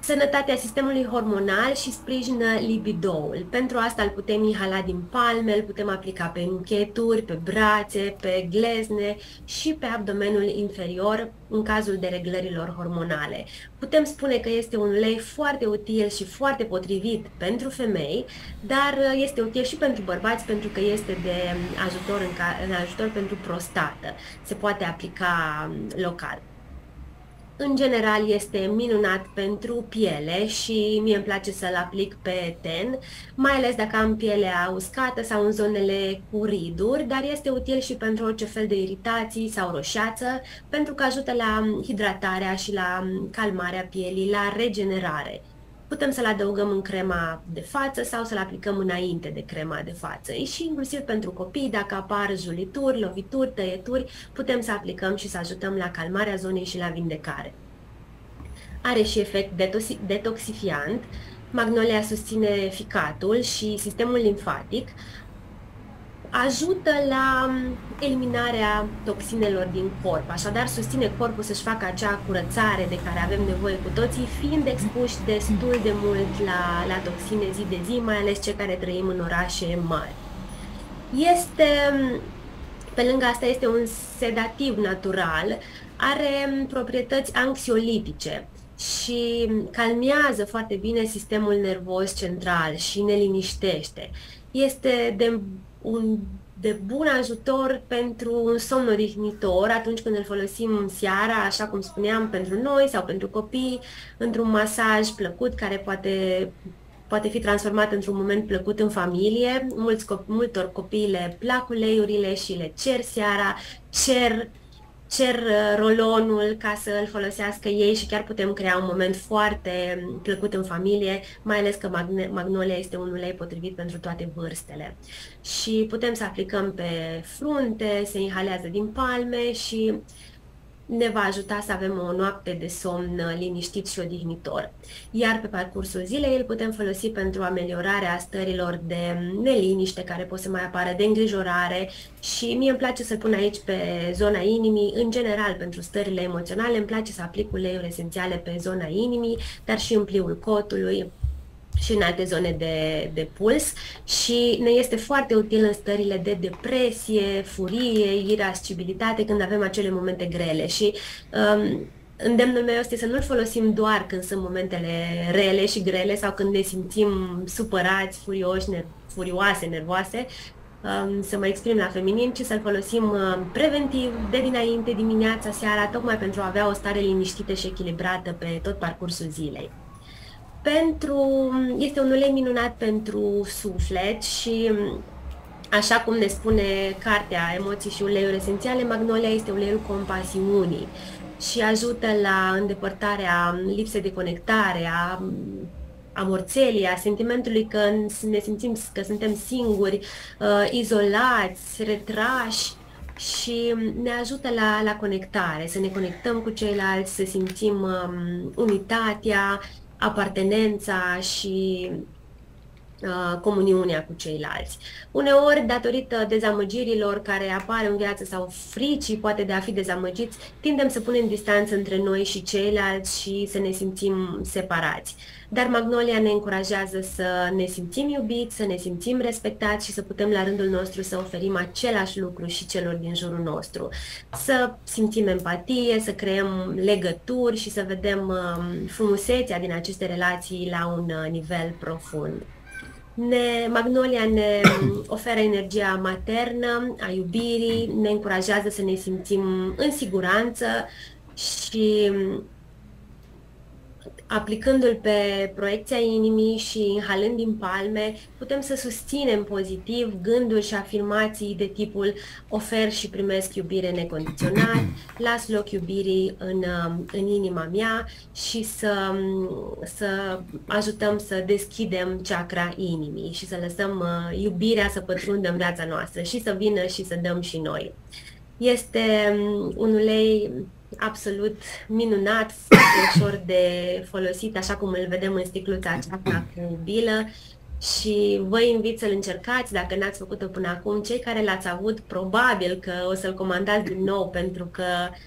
Speaker 4: sănătatea sistemului hormonal și sprijină libidoul. Pentru asta îl putem inhala din palme, îl putem aplica pe închieturi, pe brațe, pe glezne și pe abdomenul inferior în cazul dereglărilor hormonale. Putem spune că este un ulei foarte util și foarte potrivit pentru femei, dar este util și pentru bărbați pentru că este de ajutor, în, ca, în ajutor pentru prostată. Se poate aplica local în general este minunat pentru piele și mie îmi place să-l aplic pe ten, mai ales dacă am pielea uscată sau în zonele cu riduri, dar este util și pentru orice fel de iritații sau roșeață, pentru că ajută la hidratarea și la calmarea pielii, la regenerare. Putem să-l adăugăm în crema de față sau să-l aplicăm înainte de crema de față. Și inclusiv pentru copii, dacă apar julituri, lovituri, tăieturi, putem să aplicăm și să ajutăm la calmarea zonei și la vindecare. Are și efect detoxifiant, magnolia susține ficatul și sistemul limfatic, ajută la um, eliminarea toxinelor din corp, așadar susține corpul să-și facă acea curățare de care avem nevoie cu toții, fiind expuși destul de mult la, la toxine zi de zi, mai ales cei care trăim în orașe mari. Este, um, pe lângă asta, este un sedativ natural, are um, proprietăți anxiolitice și calmează foarte bine sistemul nervos central și ne liniștește. Este de un de bun ajutor pentru un somn odihnitor atunci când îl folosim seara, așa cum spuneam, pentru noi sau pentru copii, într-un masaj plăcut care poate poate fi transformat într-un moment plăcut în familie. Mulți, multor copii le plac uleiurile și le cer seara, cer cer uh, rolonul ca să îl folosească ei și chiar putem crea un moment foarte plăcut în familie, mai ales că magnolia este un ulei potrivit pentru toate vârstele. Și putem să aplicăm pe frunte, se inhalează din palme și uh, ne va ajuta să avem o noapte de somn liniștit și odihnitor. Iar pe parcursul zilei îl putem folosi pentru ameliorarea stărilor de neliniște care pot să mai apară, de îngrijorare și mie îmi place să pun aici pe zona inimii, în general pentru stările emoționale, îmi place să aplic uleiuri esențiale pe zona inimii, dar și în pliul cotului, și în alte zone de, de puls. Și ne este foarte util în stările de depresie, furie, irascibilitate, când avem acele momente grele. Și um, îndemnul meu este să nu-l folosim doar când sunt momentele rele și grele sau când ne simțim supărați, furioși, ner- furioase, nervoase, um, să mă exprim la feminin, ci să-l folosim uh, preventiv, de dinainte, dimineața, seara, tocmai pentru a avea o stare liniștită și echilibrată pe tot parcursul zilei pentru, este un ulei minunat pentru suflet și așa cum ne spune cartea Emoții și uleiuri esențiale, Magnolia este uleiul compasiunii și ajută la îndepărtarea lipsei de conectare, a amorțelii, a sentimentului că ne simțim că suntem singuri, uh, izolați, retrași și ne ajută la, la conectare, să ne conectăm cu ceilalți, să simțim um, unitatea apartenența și uh, comuniunea cu ceilalți. Uneori, datorită dezamăgirilor care apar în viață sau fricii, poate de a fi dezamăgiți, tindem să punem distanță între noi și ceilalți și să ne simțim separați. Dar Magnolia ne încurajează să ne simțim iubiți, să ne simțim respectați și să putem la rândul nostru să oferim același lucru și celor din jurul nostru. Să simțim empatie, să creăm legături și să vedem um, frumusețea din aceste relații la un uh, nivel profund. Ne, Magnolia ne [coughs] oferă energia maternă a iubirii, ne încurajează să ne simțim în siguranță și aplicându-l pe proiecția inimii și inhalând din palme, putem să susținem pozitiv gânduri și afirmații de tipul ofer și primesc iubire necondiționat, [clears throat] las loc iubirii în, în inima mea și să, să ajutăm să deschidem chakra inimii și să lăsăm uh, iubirea să pătrundă în viața noastră și să vină și să dăm și noi. Este um, un ulei absolut minunat, foarte ușor de folosit, așa cum îl vedem în sticluța aceasta cu bilă și vă invit să-l încercați dacă n-ați făcut-o până acum. Cei care l-ați avut, probabil că o să-l comandați din nou pentru că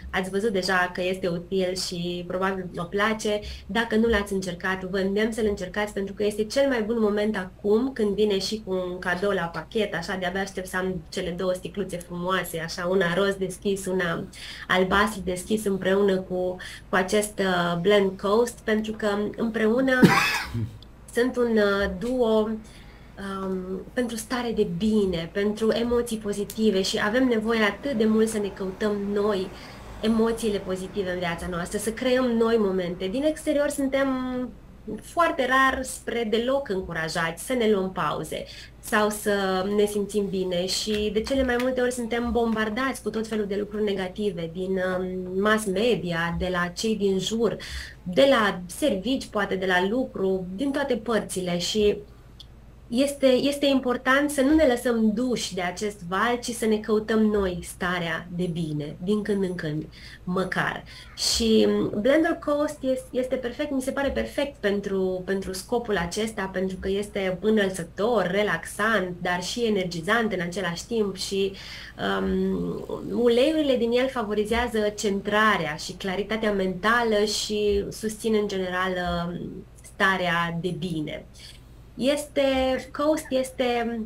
Speaker 4: ați văzut deja că este util și probabil vă place. Dacă nu l-ați încercat, vă îndemn să-l încercați pentru că este cel mai bun moment acum când vine și cu un cadou la pachet, așa de-abia aștept să am cele două sticluțe frumoase, așa una roz deschis, una albastru deschis împreună cu, cu acest uh, Blend Coast pentru că împreună [coughs] sunt un uh, duo um, pentru stare de bine, pentru emoții pozitive și avem nevoie atât de mult să ne căutăm noi emoțiile pozitive în viața noastră, să creăm noi momente. Din exterior suntem foarte rar spre deloc încurajați să ne luăm pauze sau să ne simțim bine și de cele mai multe ori suntem bombardați cu tot felul de lucruri negative din um, mass media, de la cei din jur, de la servici, poate de la lucru, din toate părțile și este, este important să nu ne lăsăm duși de acest val, ci să ne căutăm noi starea de bine, din când în când, măcar. Și Blender Coast este, este perfect, mi se pare perfect pentru, pentru scopul acesta, pentru că este înălțător, relaxant, dar și energizant în același timp și um, uleiurile din el favorizează centrarea și claritatea mentală și susțin în general um, starea de bine. Este, Coast este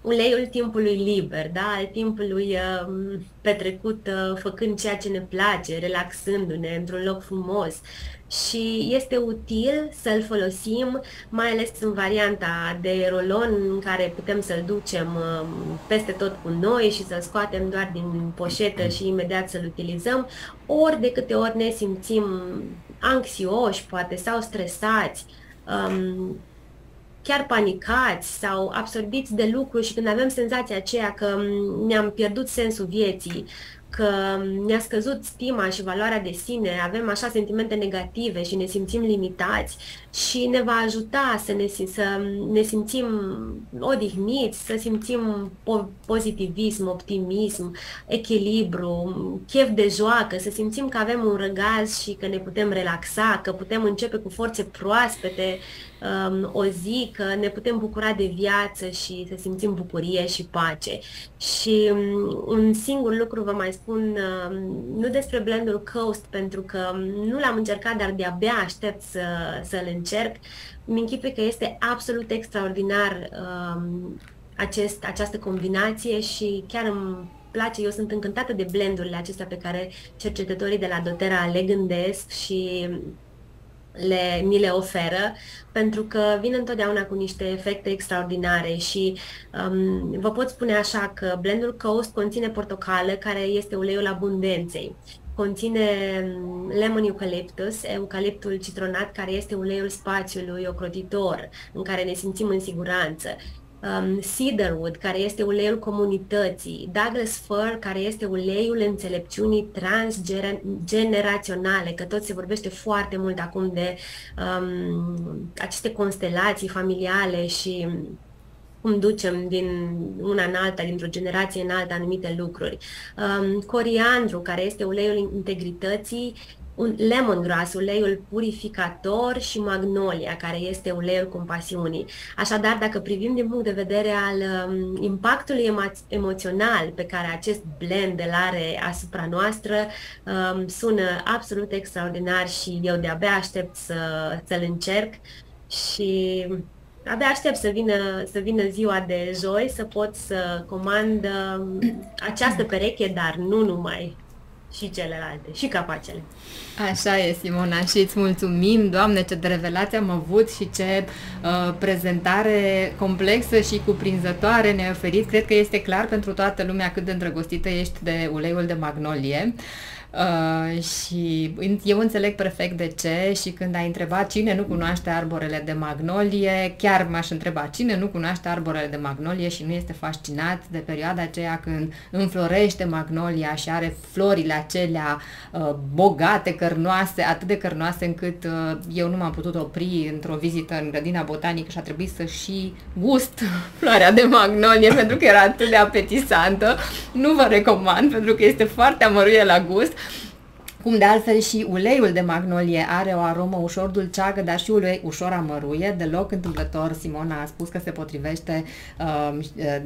Speaker 4: uleiul timpului liber, da? al timpului uh, petrecut uh, făcând ceea ce ne place, relaxându-ne într-un loc frumos și este util să-l folosim, mai ales în varianta de rolon în care putem să-l ducem uh, peste tot cu noi și să-l scoatem doar din poșetă și imediat să-l utilizăm, ori de câte ori ne simțim anxioși, poate, sau stresați. Um, chiar panicați sau absorbiți de lucruri și când avem senzația aceea că ne-am pierdut sensul vieții, că ne-a scăzut stima și valoarea de sine, avem așa sentimente negative și ne simțim limitați și ne va ajuta să ne, să ne simțim odihniți, să simțim po- pozitivism, optimism, echilibru, chef de joacă, să simțim că avem un răgaz și că ne putem relaxa, că putem începe cu forțe proaspete um, o zi, că ne putem bucura de viață și să simțim bucurie și pace. Și um, un singur lucru vă mai spun, um, nu despre blendul Coast, pentru că nu l-am încercat, dar de-abia aștept să, să-l încerc. Mi închipui că este absolut extraordinar um, acest, această combinație și chiar îmi place, eu sunt încântată de blendurile acestea pe care cercetătorii de la doTERRA le gândesc și le, ni le oferă, pentru că vin întotdeauna cu niște efecte extraordinare și um, vă pot spune așa că blendul Coast conține portocală, care este uleiul abundenței conține mm, lemon eucalyptus, eucaliptul citronat, care este uleiul spațiului ocrotitor, în care ne simțim în siguranță. Um, cedarwood, care este uleiul comunității, Douglas fir, care este uleiul înțelepciunii transgeneraționale, că tot se vorbește foarte mult acum de um, aceste constelații familiale și cum ducem din una în alta, dintr-o generație în alta anumite lucruri. Um, coriandru, care este uleiul integrității, un lemongrass, uleiul purificator și magnolia, care este uleiul compasiunii. Așadar, dacă privim din punct de vedere al um, impactului emo- emoțional pe care acest blend îl are asupra noastră, um, sună absolut extraordinar și eu de-abia aștept să, să-l încerc și abia aștept să vină, să vină ziua de joi, să pot să comand um, această pereche, dar nu numai, și celelalte, și capacele.
Speaker 2: Așa e, Simona, și îți mulțumim, Doamne, ce de revelație am avut și ce uh, prezentare complexă și cuprinzătoare ne-ai oferit. Cred că este clar pentru toată lumea cât de îndrăgostită ești de uleiul de magnolie. Uh, Uh, și eu înțeleg perfect de ce și când ai întrebat cine nu cunoaște arborele de magnolie, chiar m-aș întreba cine nu cunoaște arborele de magnolie și nu este fascinat de perioada aceea când înflorește magnolia și are florile acelea uh, bogate, cărnoase, atât de cărnoase încât uh, eu nu m-am putut opri într-o vizită în grădina botanică și a trebuit să și gust [laughs] floarea de magnolie pentru că era atât de apetisantă. Nu vă recomand pentru că este foarte amăruie la gust, cum de altfel și uleiul de magnolie are o aromă ușor dulceagă, dar și ulei ușor amăruie. Deloc întâmplător, Simona a spus că se potrivește uh, uh,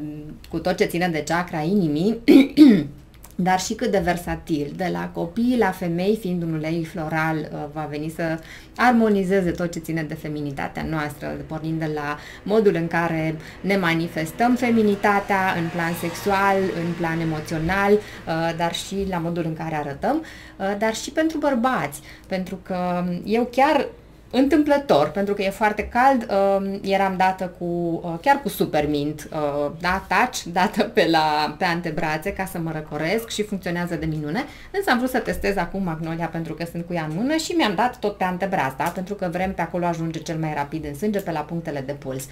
Speaker 2: cu tot ce ține de chakra inimii. [clears throat] dar și cât de versatil, de la copii la femei, fiind un ulei floral, uh, va veni să armonizeze tot ce ține de feminitatea noastră, pornind de la modul în care ne manifestăm feminitatea în plan sexual, în plan emoțional, uh, dar și la modul în care arătăm, uh, dar și pentru bărbați, pentru că eu chiar întâmplător, pentru că e foarte cald, uh, eram dată cu, uh, chiar cu Supermint, uh, da, touch, [laughs] dată pe, la, pe antebrațe ca să mă răcoresc și funcționează de minune, însă am vrut să testez acum Magnolia pentru că sunt cu ea în mână și mi-am dat tot pe antebraț, da, pentru că vrem pe acolo ajunge cel mai rapid în sânge, pe la punctele de puls.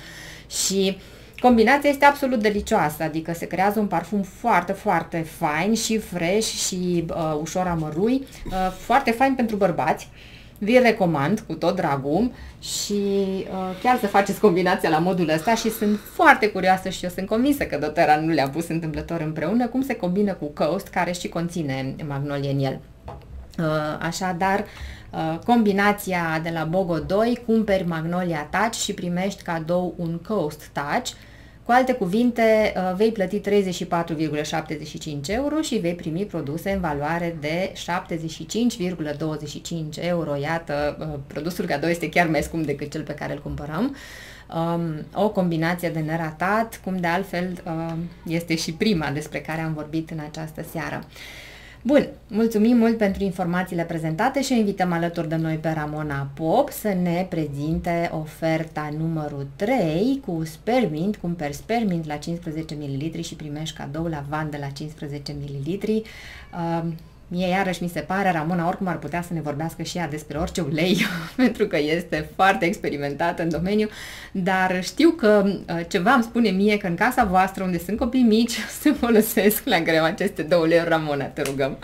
Speaker 2: Și Combinația este absolut delicioasă, adică se creează un parfum foarte, foarte fain și fresh și uh, ușor amărui, uh, foarte fain pentru bărbați. Uh, vi recomand cu tot dragul și uh, chiar să faceți combinația la modul ăsta și sunt foarte curioasă și eu sunt convinsă că doTERRA nu le-a pus întâmplător împreună, cum se combină cu Coast, care și conține magnolie în el. Uh, așadar, uh, combinația de la Bogo 2, cumperi Magnolia Touch și primești cadou un Coast Touch, cu alte cuvinte, uh, vei plăti 34,75 euro și vei primi produse în valoare de 75,25 euro. Iată, uh, produsul cadou este chiar mai scump decât cel pe care îl cumpărăm. Um, o combinație de neratat, cum de altfel uh, este și prima despre care am vorbit în această seară. Bun, mulțumim mult pentru informațiile prezentate și invităm alături de noi pe Ramona Pop să ne prezinte oferta numărul 3 cu Spermint, cumperi Spermint la 15 ml și primești cadou la van de la 15 ml. Uh, Mie iarăși mi se pare, Ramona oricum ar putea să ne vorbească și ea despre orice ulei, [laughs] pentru că este foarte experimentată în domeniu, dar știu că uh, ceva îmi spune mie că în casa voastră, unde sunt copii mici, [laughs] se folosesc la greu aceste două uleiuri. Ramona, te rugăm.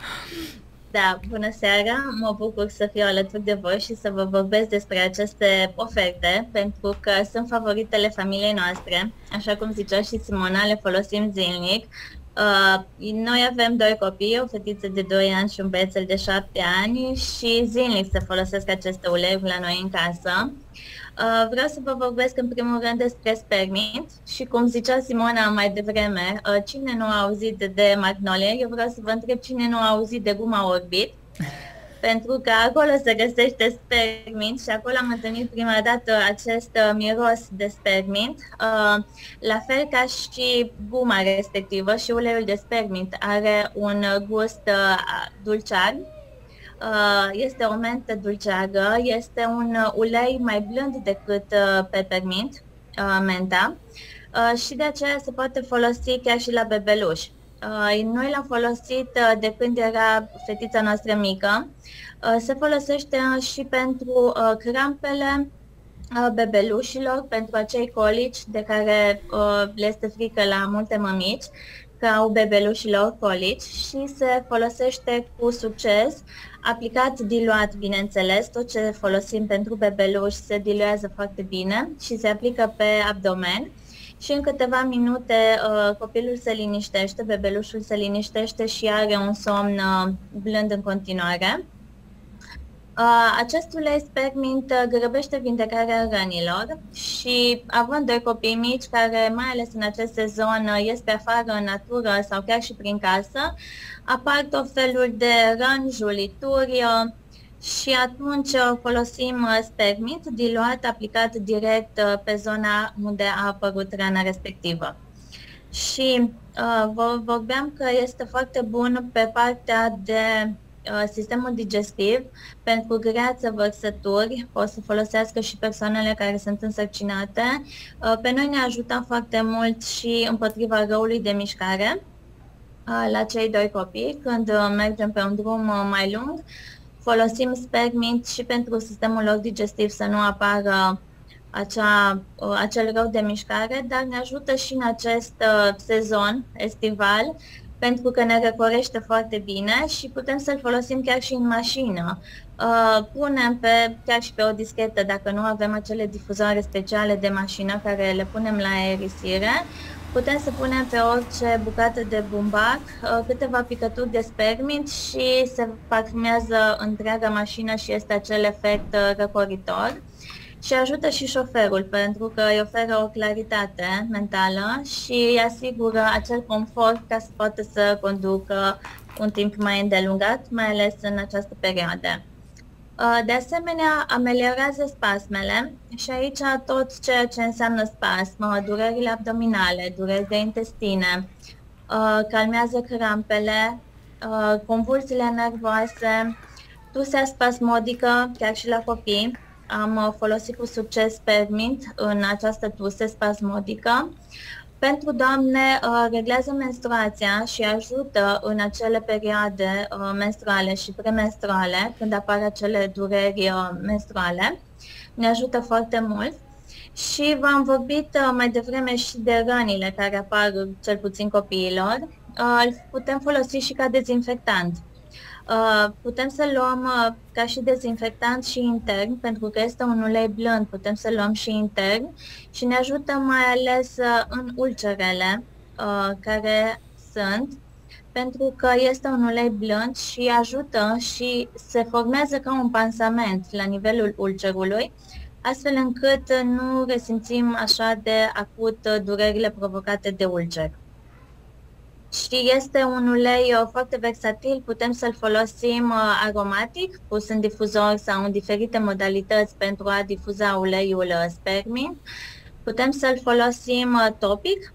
Speaker 5: Da, bună seara! Mă bucur să fiu alături de voi și să vă vorbesc despre aceste oferte, pentru că sunt favoritele familiei noastre. Așa cum zicea și Simona, le folosim zilnic. Uh, noi avem doi copii, o fetiță de 2 ani și un băiețel de 7 ani și zilnic se folosesc aceste uleiuri la noi în casă. Uh, vreau să vă vorbesc în primul rând despre spermint și cum zicea Simona mai devreme, uh, cine nu a auzit de magnolia, eu vreau să vă întreb cine nu a auzit de guma orbit pentru că acolo se găsește spermint și acolo am întâlnit prima dată acest uh, miros de spermint. Uh, la fel ca și guma respectivă și uleiul de spermint are un gust uh, dulcear, uh, este o mentă dulceagă, este un ulei mai blând decât uh, peppermint, uh, menta, uh, și de aceea se poate folosi chiar și la bebeluși. Uh, noi l-am folosit uh, de când era fetița noastră mică. Uh, se folosește și pentru crampele bebelușilor, pentru acei colici de care le este frică la multe mămici, că au bebelușilor colici și se folosește cu succes, aplicat diluat, bineînțeles, tot ce folosim pentru bebeluși se diluează foarte bine și se aplică pe abdomen și în câteva minute uh, copilul se liniștește, bebelușul se liniștește și are un somn uh, blând în continuare. Uh, acest ulei spermint uh, grăbește vindecarea rănilor și având doi copii mici care, mai ales în acest sezon, uh, ies pe afară în natură sau chiar și prin casă, apar tot felul de răni, julituri, uh, și atunci uh, folosim uh, spermit diluat aplicat direct uh, pe zona unde a apărut rana respectivă. Și uh, vorbeam că este foarte bun pe partea de uh, sistemul digestiv pentru greață, vărsături, o să folosească și persoanele care sunt însărcinate. Uh, pe noi ne ajută foarte mult și împotriva răului de mișcare la cei doi copii când mergem pe un drum mai lung folosim spermint și pentru sistemul lor digestiv să nu apară acea, acel rău de mișcare, dar ne ajută și în acest uh, sezon estival pentru că ne răcorește foarte bine și putem să-l folosim chiar și în mașină. Uh, punem pe, chiar și pe o dischetă, dacă nu avem acele difuzoare speciale de mașină care le punem la aerisire, Putem să punem pe orice bucată de bumbac uh, câteva picături de spermint și se parfumează întreaga mașină și este acel efect uh, răcoritor. Și ajută și șoferul pentru că îi oferă o claritate mentală și îi asigură acel confort ca să poată să conducă un timp mai îndelungat, mai ales în această perioadă. Uh, de asemenea, ameliorează spasmele și aici tot ceea ce înseamnă spasmă, durerile abdominale, dureri de intestine, uh, calmează crampele, uh, convulsiile nervoase, tusea spasmodică, chiar și la copii. Am folosit cu succes permint în această tuse spasmodică pentru doamne uh, reglează menstruația și ajută în acele perioade uh, menstruale și premenstruale, când apar acele dureri uh, menstruale. Ne ajută foarte mult. Și v-am vorbit mai devreme și de rănile care apar cel puțin copiilor. Îl putem folosi și ca dezinfectant. Uh, putem să luăm uh, ca și dezinfectant și intern, pentru că este un ulei blând, putem să luăm și intern și ne ajută mai ales uh, în ulcerele care sunt, pentru că este un ulei blând și ajută și se formează ca un pansament la nivelul ulcerului, astfel încât nu resimțim așa de acut durerile provocate de ulcer și este un ulei uh, foarte versatil, putem să-l folosim uh, aromatic, pus în difuzor sau în diferite modalități pentru a difuza uleiul uh, spermint. Putem să-l folosim topic,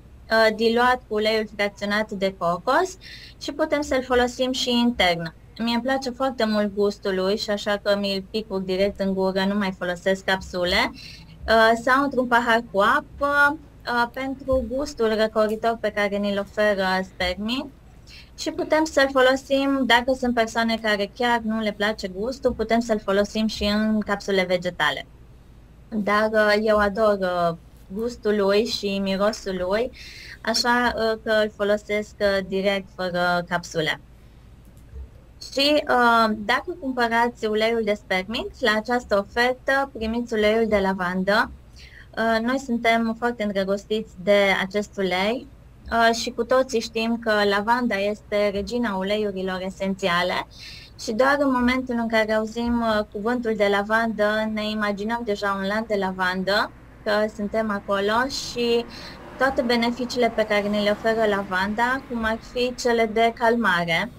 Speaker 5: diluat cu uleiul fracționat de cocos și putem să-l folosim și intern. Mie îmi place foarte mult gustul lui și așa că mi-l pic direct în gură, nu mai folosesc capsule. Sau într-un pahar cu apă, uh, pentru gustul răcoritor pe care ni-l oferă spermii și putem să-l folosim, dacă sunt persoane care chiar nu le place gustul, putem să-l folosim și în capsule vegetale. Dar uh, eu ador uh, gustul lui și mirosul lui, așa uh, că îl folosesc direct fără capsule. Și dacă cumpărați uleiul de spermint, la această ofertă primiți uleiul de lavandă. Noi suntem foarte îndrăgostiți de acest ulei Uh, și cu toții știm că lavanda este regina uleiurilor esențiale și doar în momentul în care auzim uh, cuvântul de lavandă ne imaginăm deja un lanț de lavandă, că suntem acolo și toate beneficiile pe care ne le oferă lavanda, cum ar fi cele de calmare,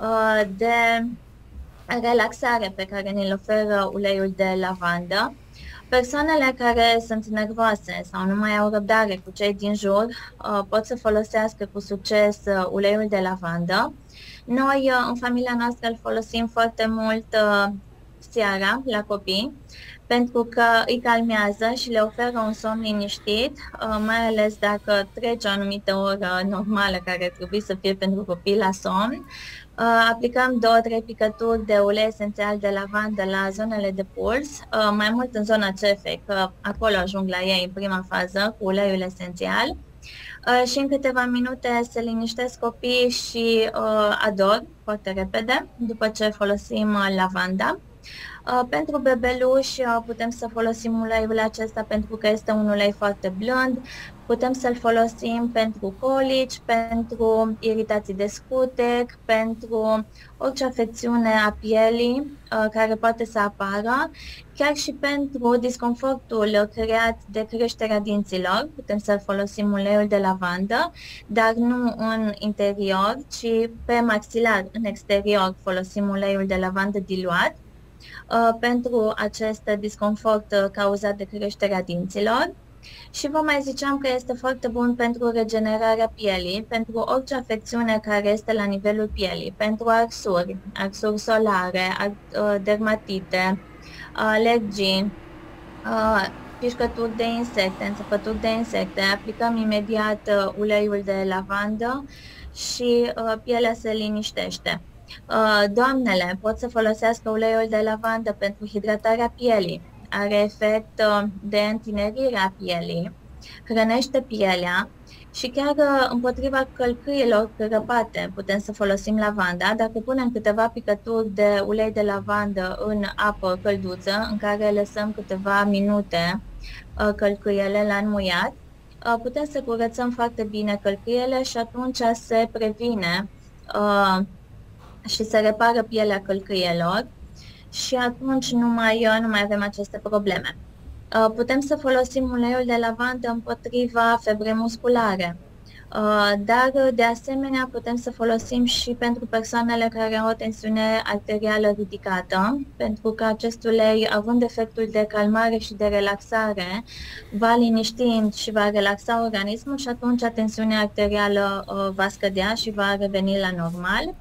Speaker 5: uh, de relaxare pe care ne le oferă uleiul de lavandă, Persoanele care sunt nervoase sau nu mai au răbdare cu cei din jur uh, pot să folosească cu succes uh, uleiul de lavandă. Noi, uh, în familia noastră, îl folosim foarte mult seara la copii pentru că îi calmează și le oferă un somn liniștit, mai ales dacă trece o anumită oră normală care trebuie să fie pentru copii la somn. Uh, aplicăm două, trei picături de ulei esențial de lavandă la zonele de puls, uh, mai mult în zona cefei, că acolo ajung la ei în prima fază cu uleiul esențial. Uh, și în câteva minute se liniștesc copiii și ador foarte repede după ce folosim lavanda. Pentru bebeluși putem să folosim uleiul acesta pentru că este un ulei foarte blând, Putem să-l folosim pentru colici, pentru iritații de scutec, pentru orice afecțiune a pielii uh, care poate să apară, chiar și pentru disconfortul creat de creșterea dinților. Putem să folosim uleiul de lavandă, dar nu în interior, ci pe maxilar, în exterior, folosim uleiul de lavandă diluat uh, pentru acest disconfort uh, cauzat de creșterea dinților. Și vă mai ziceam că este foarte bun pentru regenerarea pielii, pentru orice afecțiune care este la nivelul pielii, pentru arsuri, arsuri solare, uh, dermatite, alergii, uh, pișcături de insecte, înțepături de insecte. Aplicăm imediat uh, uleiul de lavandă și pielea se liniștește. Doamnele pot să folosească uleiul de lavandă pentru hidratarea pielii, are efect uh, de întinerire a pielii, hrănește pielea și chiar uh, împotriva călcâielor crăpate putem să folosim lavanda. Dacă punem câteva picături de ulei de lavandă în apă călduță, în care lăsăm câteva minute uh, călcâiele la înmuiat, putem să curățăm foarte bine călcâiele și atunci se previne și se repară pielea călcâielor și atunci nu mai, nu mai avem aceste probleme. Uh, putem să folosim uleiul de lavandă împotriva febrei musculare, uh, dar de asemenea putem să folosim și pentru persoanele care au o tensiune arterială ridicată, pentru că acest ulei, având efectul de calmare și de relaxare, va liniști și va relaxa organismul și atunci tensiunea arterială uh, va scădea și va reveni la normal.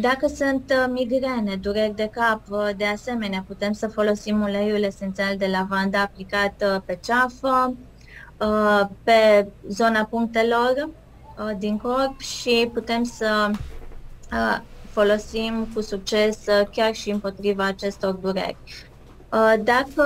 Speaker 5: Dacă sunt uh, migrene, dureri de cap, uh, de asemenea, putem să folosim uleiul esențial de lavandă aplicat uh, pe ceafă, pe zona punctelor din corp și putem să folosim cu succes chiar și împotriva acestor dureri. Dacă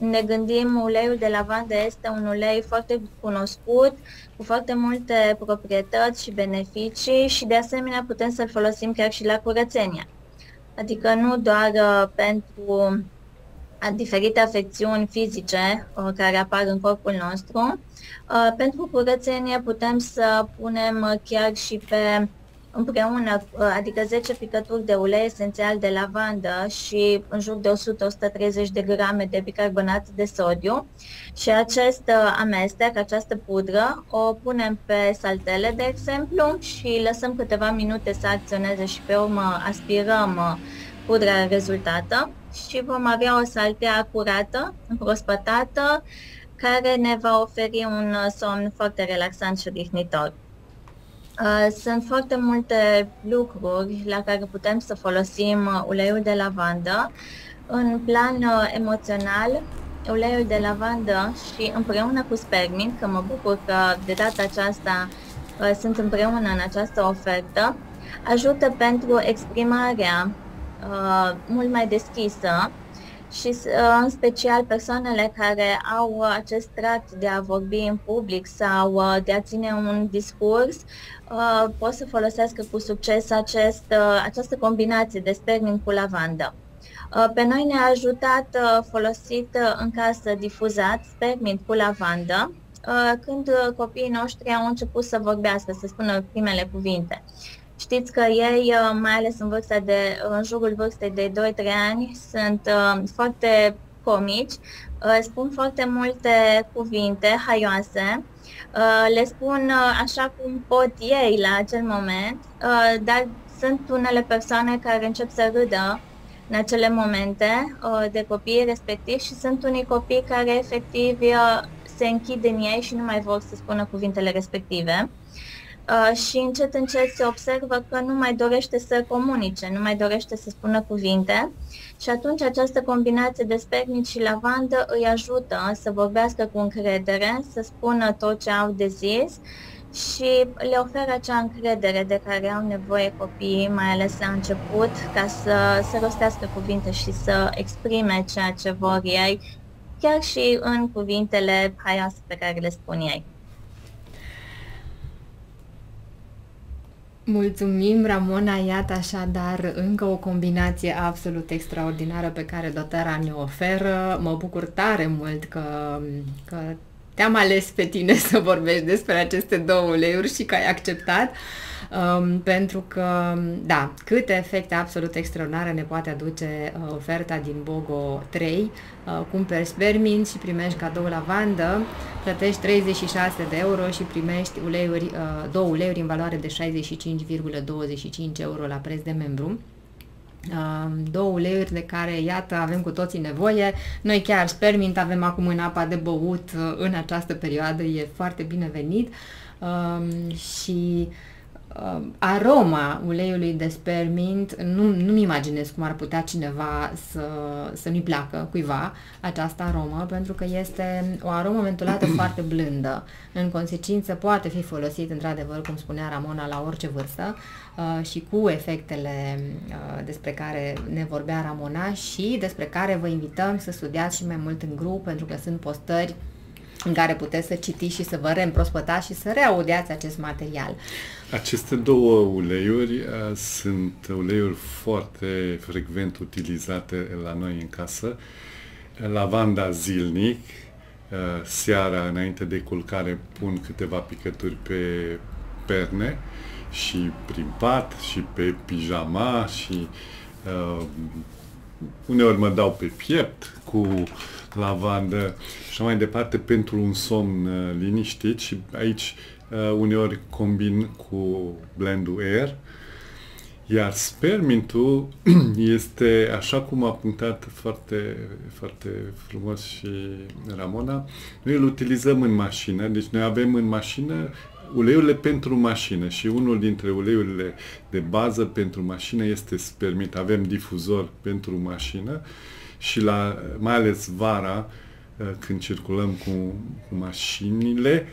Speaker 5: ne gândim, uleiul de lavandă este un ulei foarte cunoscut, cu foarte multe proprietăți și beneficii și de asemenea putem să-l folosim chiar și la curățenie. Adică nu doar uh, pentru diferite afecțiuni fizice uh, care apar în corpul nostru, uh, pentru curățenie putem să punem chiar și pe împreună, adică 10 picături de ulei esențial de lavandă și în jur de 100-130 de grame de bicarbonat de sodiu și acest uh, amestec, această pudră, o punem pe saltele, de exemplu, și lăsăm câteva minute să acționeze și pe urmă aspirăm uh, pudra rezultată și vom avea o saltea curată, împrospătată, care ne va oferi un uh, somn foarte relaxant și odihnitor. Uh, sunt foarte multe lucruri la care putem să folosim uh, uleiul de lavandă. În plan uh, emoțional, uleiul de lavandă și împreună cu spermint, că mă bucur că de data aceasta uh, sunt împreună în această ofertă, ajută pentru exprimarea uh, mult mai deschisă și uh, în special persoanele care au acest trat de a vorbi în public sau uh, de a ține un discurs uh, pot să folosească cu succes acest, această combinație de spermin cu lavandă. Pe noi ne-a ajutat folosit în casă difuzat spermin cu lavandă când copiii noștri au început să vorbească, să spună primele cuvinte. Știți că ei, uh, mai ales în vârsta de, în jurul vârstei de 2-3 ani, sunt uh, foarte comici, uh, spun foarte multe cuvinte haioase, le spun așa cum pot ei la acel moment, dar sunt unele persoane care încep să râdă în acele momente de copii respectiv și sunt unii copii care efectiv se închid în ei și nu mai vor să spună cuvintele respective. Uh, și încet, încet se observă că nu mai dorește să comunice, nu mai dorește să spună cuvinte și atunci această combinație de spermic și lavandă îi ajută să vorbească cu încredere, să spună tot ce au de zis și le oferă acea încredere de care au nevoie copiii, mai ales la început, ca să, să rostească cuvinte și să exprime ceea ce vor ei, chiar și în cuvintele haioase pe care le spun ei.
Speaker 2: Mulțumim, Ramona, iată așadar încă o combinație absolut extraordinară pe care dotarea ne oferă. Mă bucur tare mult că, că te-am ales pe tine [laughs] să vorbești despre aceste două uleiuri și că ai acceptat. Uh, um, pentru că, da, câte efecte absolut extraordinare ne poate aduce uh, oferta din Bogo 3. Uh, cumperi spermin și primești cadou lavandă, plătești 36 de euro și primești uleiuri, uh, două uleiuri în valoare de 65,25 euro la preț de membru. Uh, două uleiuri de care, iată, avem cu toții nevoie. Noi chiar spermint avem acum în apa de băut uh, în această perioadă, e foarte binevenit uh, și uh, uh, aroma uleiului de spermint, nu, nu-mi imaginez cum ar putea cineva să, să nu-i placă cuiva această aromă, pentru că este o aromă mentolată [clears throat] foarte blândă. În consecință poate fi folosit, într-adevăr, cum spunea Ramona, la orice vârstă uh, și cu efectele uh, despre care ne vorbea Ramona și despre care vă invităm să studiați și mai mult în grup, pentru că sunt postări în care puteți să citiți și să vă reîmprospătați și să reaudeați acest material.
Speaker 1: Aceste două uleiuri uh, sunt uleiuri foarte frecvent utilizate la noi în casă. Lavanda zilnic, uh, seara înainte de culcare pun câteva picături pe perne și prin pat și pe pijama și uh, uneori mă dau pe piept cu lavandă și mai departe pentru un somn uh, liniștit și aici uh, uneori combin cu blendul air. Iar spermintul [clears throat] este, așa cum a punctat foarte, foarte frumos și Ramona, noi îl utilizăm în mașină, deci noi avem în mașină uleiurile pentru mașină și unul dintre uleiurile de bază pentru mașină este spermit. Avem difuzor pentru mașină și la, mai ales vara, uh, când circulăm cu, cu mașinile,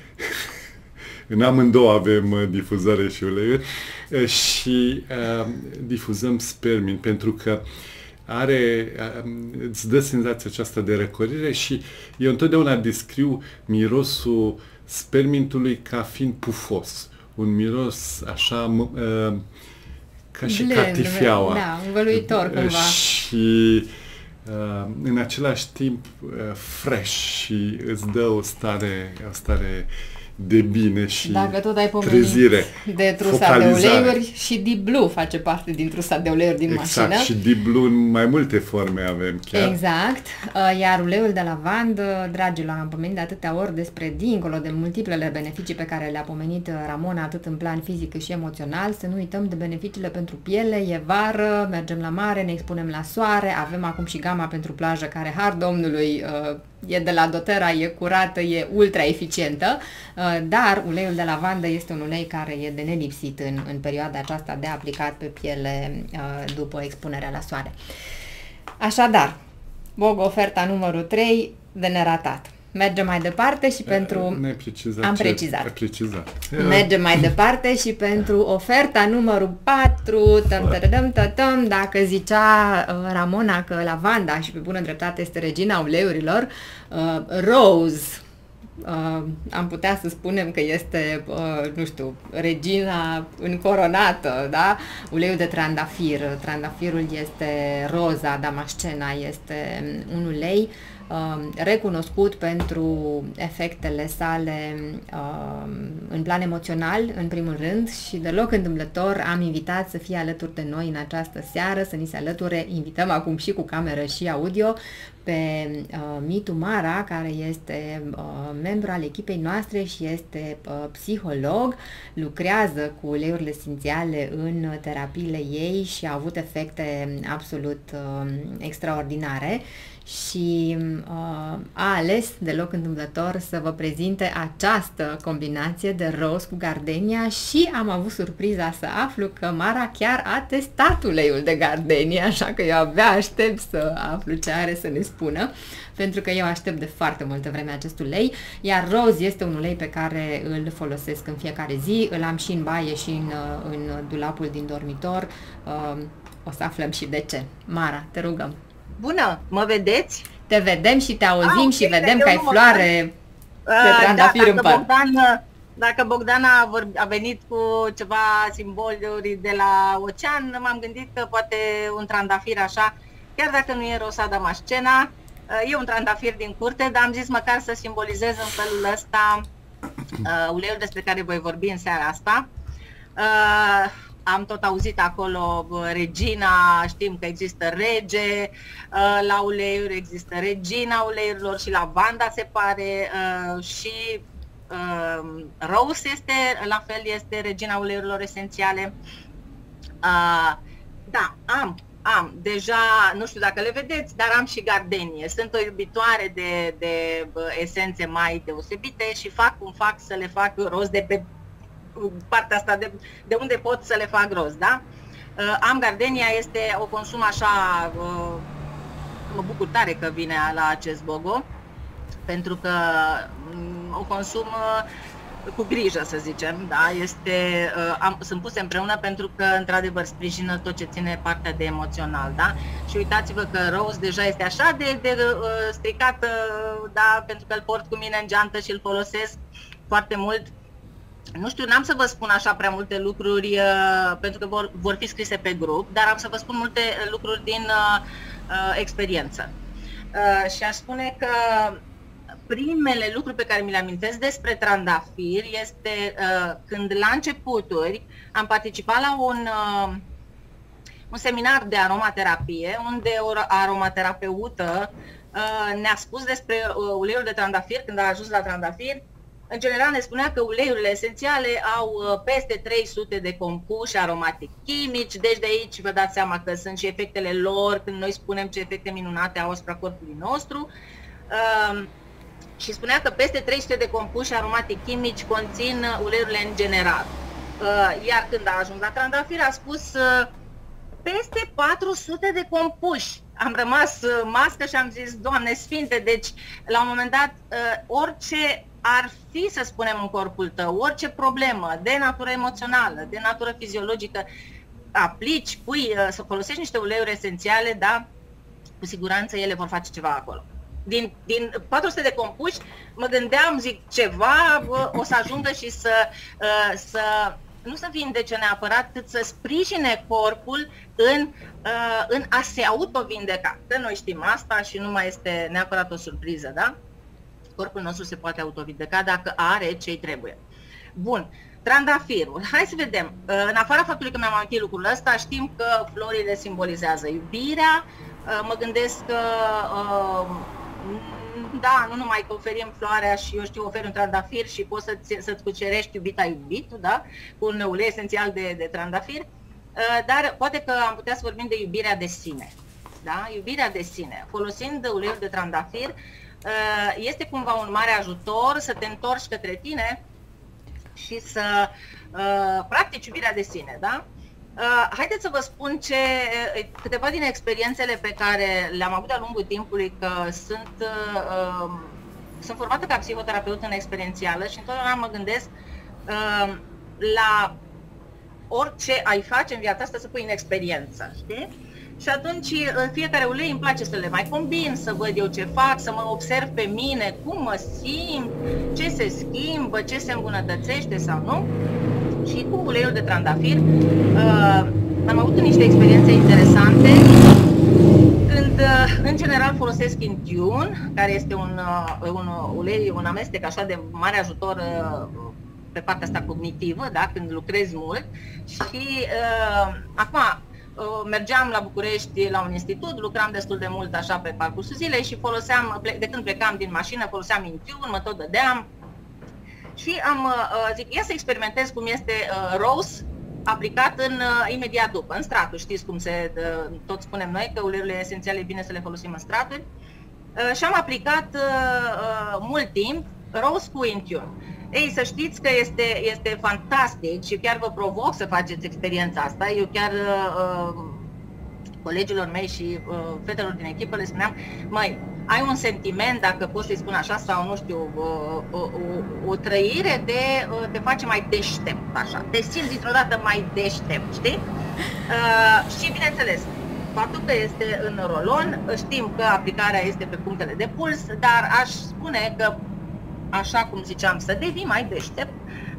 Speaker 1: [laughs] în amândouă avem uh, difuzare și uleiuri uh, și uh, difuzăm spermin pentru că are, uh, îți dă senzația aceasta de răcorire și eu întotdeauna descriu mirosul spermintului ca fiind pufos. Un miros așa uh, ca și
Speaker 2: Blend,
Speaker 1: catifeaua.
Speaker 2: Da, învăluitor cumva.
Speaker 1: Și uh, în același timp uh, fresh și îți dă o stare, o stare de bine și
Speaker 2: Dacă tot ai pomenit
Speaker 1: trezire,
Speaker 2: de trusa
Speaker 1: focalizare.
Speaker 2: de uleiuri și Deep Blue face parte din trusa de uleiuri din
Speaker 1: exact,
Speaker 2: mașină.
Speaker 1: și Deep Blue în mai multe forme avem chiar.
Speaker 2: Exact. Uh, Iar uleiul de lavandă, dragilor, am pomenit de atâtea ori despre dincolo de multiplele beneficii pe care le-a pomenit uh, Ramona, atât în plan fizic cât și emoțional, să nu uităm de beneficiile pentru piele, e vară, mergem la mare, ne expunem la soare, avem acum și gama pentru plajă care, har domnului, uh, e de la doTERRA, e curată, e ultra eficientă, uh, dar uleiul de lavandă este un ulei care e de nelipsit în, în perioada aceasta de aplicat pe piele uh, după expunerea la soare. Așadar, Bog oferta numărul 3 de neratat. Mergem mai departe și pentru...
Speaker 1: Ne precizat
Speaker 2: Am
Speaker 1: ce-
Speaker 2: precizat.
Speaker 1: ai precizat. [laughs]
Speaker 2: Mergem mai departe și pentru oferta numărul 4, tăm, tădădăm, tătăm, dacă zicea uh, Ramona că lavanda și pe bună dreptate este regina uleurilor, uh, Rose, uh, am putea să spunem că este, uh, nu știu, regina încoronată, da? Uleiul de trandafir, trandafirul este roza, damascena este un ulei uh, recunoscut pentru efectele sale uh, în plan emoțional, în primul rând, și deloc întâmplător am invitat să fie alături de noi în această seară, să ni se alăture, invităm acum și cu cameră și audio, pe uh, Mitu Mara, care este uh, membru al echipei noastre și este uh, psiholog, lucrează cu uleiurile esențiale în terapiile ei și a avut efecte absolut uh, extraordinare și uh, a ales deloc întâmplător să vă prezinte această combinație de rose cu gardenia și am avut surpriza să aflu că Mara chiar a testat uleiul de gardenia, așa că eu abia aștept să aflu ce are să ne spună, pentru că eu aștept de foarte multă vreme acest ulei, iar rose este un ulei pe care îl folosesc în fiecare zi, îl am și în baie și în, uh, în dulapul din dormitor, uh, o să aflăm și de ce. Mara, te rugăm!
Speaker 6: Bună, mă vedeți?
Speaker 2: Te vedem și te auzim
Speaker 6: Ah,
Speaker 2: și
Speaker 6: ok,
Speaker 2: vedem
Speaker 6: eu
Speaker 2: că ai
Speaker 6: nu mă
Speaker 2: floare de
Speaker 6: Uh,
Speaker 2: trandafir
Speaker 6: da,
Speaker 2: în
Speaker 6: dacă
Speaker 2: păr.
Speaker 6: Bogdan, uh, dacă Bogdan a, vorb- a venit cu ceva simboluri de la ocean, m-am gândit că poate un trandafir așa, chiar dacă nu e rosa damascena, uh, e un trandafir din curte, dar am zis măcar să simbolizez în felul ăsta uh, uleiul despre care voi vorbi în seara asta. Uh, am tot auzit acolo bă, regina, știm că există rege uh, la uleiuri, există regina uleiurilor și lavanda se pare uh, și uh, rose este, la fel este regina uleiurilor esențiale. Uh, da, am, am, deja, nu știu dacă le vedeți, dar am și gardenie. Sunt o iubitoare de, de bă, esențe mai deosebite și fac cum fac să le fac rost de pe partea asta de, de unde pot să le fac rost, da? Uh, am gardenia, este, o consum așa, uh, mă bucur tare că vine la acest bogo, pentru că um, o consum uh, cu grijă, să zicem, da, este, uh, am, sunt puse împreună pentru că, într-adevăr, sprijină tot ce ține partea de emoțional, da? Și uitați-vă că Rose deja este așa de, de uh, stricat, uh, da, pentru că îl port cu mine în geantă și îl folosesc foarte mult. Nu știu, n-am să vă spun așa prea multe lucruri, uh, pentru că vor, vor fi scrise pe grup, dar am să vă spun multe lucruri din uh, uh, experiență. Uh, și aș spune că primele lucruri pe care mi le amintesc despre trandafir este uh, când la începuturi am participat la un, uh, un seminar de aromaterapie unde o aromaterapeută uh, ne-a spus despre uh, uleiul de trandafir când a ajuns la trandafir. În general ne spunea că uleiurile esențiale au uh, peste 300 de compuși aromatici chimici, deci de aici vă dați seama că sunt și efectele lor când noi spunem ce efecte minunate au asupra corpului nostru. Uh, și spunea că peste 300 de compuși aromatici chimici conțin uh, uleiurile în general. Uh, Iar când a ajuns la trandafir a spus uh, peste 400 de compuși. Am rămas uh, mască și am zis, Doamne Sfinte, deci la un moment dat uh, orice ar fi, să spunem, în corpul tău, orice problemă de natură emoțională, de natură fiziologică, aplici, pui, uh, să folosești niște uleiuri esențiale, da, cu siguranță ele vor face ceva acolo. Din, din 400 de compuși, mă gândeam, zic, ceva bă, o să ajungă și să, uh, să nu să vindece neapărat, cât să sprijine corpul în, uh, în a se autovindeca. Că noi știm asta și nu mai este neapărat o surpriză, da? Corpul nostru se poate autovindeca dacă are ce-i trebuie. Bun, trandafirul. Hai să vedem. În afara faptului că mi-am amintit lucrul ăsta, știm că florile simbolizează iubirea. Mă gândesc că da, nu numai că oferim floarea și eu știu, oferi un trandafir și poți să-ți, să-ți cucerești iubita iubit, da? Cu un ulei esențial de, de trandafir, dar poate că am putea să vorbim de iubirea de sine, da? Iubirea de sine. Folosind uleiul de trandafir, este cumva un mare ajutor să te întorci către tine și să practici iubirea de sine, da? Uh, haideți să vă spun ce, câteva din experiențele pe care le-am avut de-a lungul timpului, că sunt uh, sunt formată ca psihoterapeut în experiențială și întotdeauna mă gândesc uh, la orice ai face în viața asta să pui în experiență, știi? Și atunci în fiecare ulei îmi place să le mai combin, să văd eu ce fac, să mă observ pe mine, cum mă simt, ce se schimbă, ce se îmbunătățește sau nu. Și cu uleiul de trandafir uh, am avut niște experiențe interesante când uh, în general folosesc Intune, care este un, uh, un ulei, un amestec așa de mare ajutor uh, pe partea asta cognitivă, da? când lucrezi mult și uh, acum mergeam la București la un institut, lucram destul de mult așa pe parcursul zilei și foloseam, de când plecam din mașină, foloseam Intune, mă tot dădeam. Și am uh, zic, ia să experimentez cum este uh, Rose aplicat în uh, imediat după, în straturi, știți cum se, uh, tot spunem noi că uleiurile esențiale e bine să le folosim în straturi. Uh, și am aplicat uh, uh, mult timp Rose cu Intune. Ei, să știți că este, este fantastic și chiar vă provoc să faceți experiența asta. Eu chiar uh, colegilor mei și uh, fetelor din echipă le spuneam, mai ai un sentiment, dacă pot să-i spun așa, sau nu știu, uh, o, o, o trăire de uh, te face mai deștept, așa. Te simți dintr-o dată mai deștept, știi? Uh, și bineînțeles, faptul că este în rolon, știm că aplicarea este pe punctele de puls, dar aș spune că așa cum ziceam, să devii mai deștept,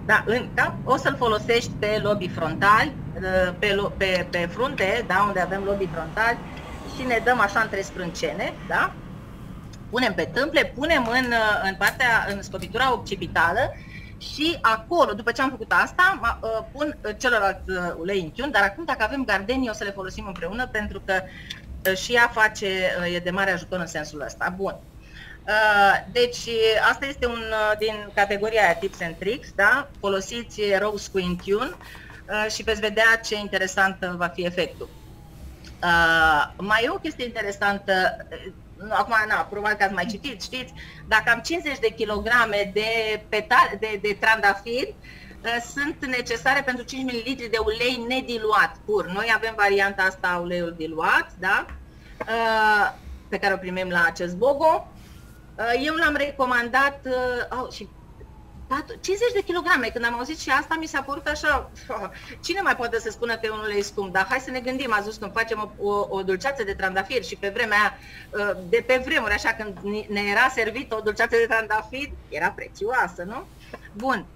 Speaker 6: da, în cap, o să-l folosești pe lobii frontali, uh, pe, pe, pe frunte, da, unde avem lobii frontali și ne dăm așa între sprâncene, da? Punem pe tâmple, punem în, uh, în partea, în scopitura occipitală și acolo, după ce am făcut asta, uh, pun celălalt ulei în tiun, dar acum dacă avem gardenii o să le folosim împreună pentru că și ea face, e de mare ajutor în sensul ăsta. Bun. Uh, deci, asta este un uh, din categoria aia tips and tricks, da? Folosiți Rose cu Intune uh, și veți vedea ce interesant va fi efectul. Mai e o chestie interesantă, acum, na, probabil că ați mai citit, știți, dacă am 50 de kilograme de, petal, de, de trandafir, sunt necesare pentru 5 ml de ulei nediluat, pur. Noi avem varianta asta, uleiul diluat, da? pe care o primim la acest bogo Uh, eu l-am recomandat uh, oh, și 50 de kilograme. Când am auzit și asta, mi s-a părut așa, oh, cine mai poate să spună că e unul e scump? Dar hai să ne gândim, ați văzut când facem o, o, o dulceață de trandafir și pe vremea aia, uh, de pe vremuri, așa, când ne era servită o dulceață de trandafir, era prețioasă, nu? Bun.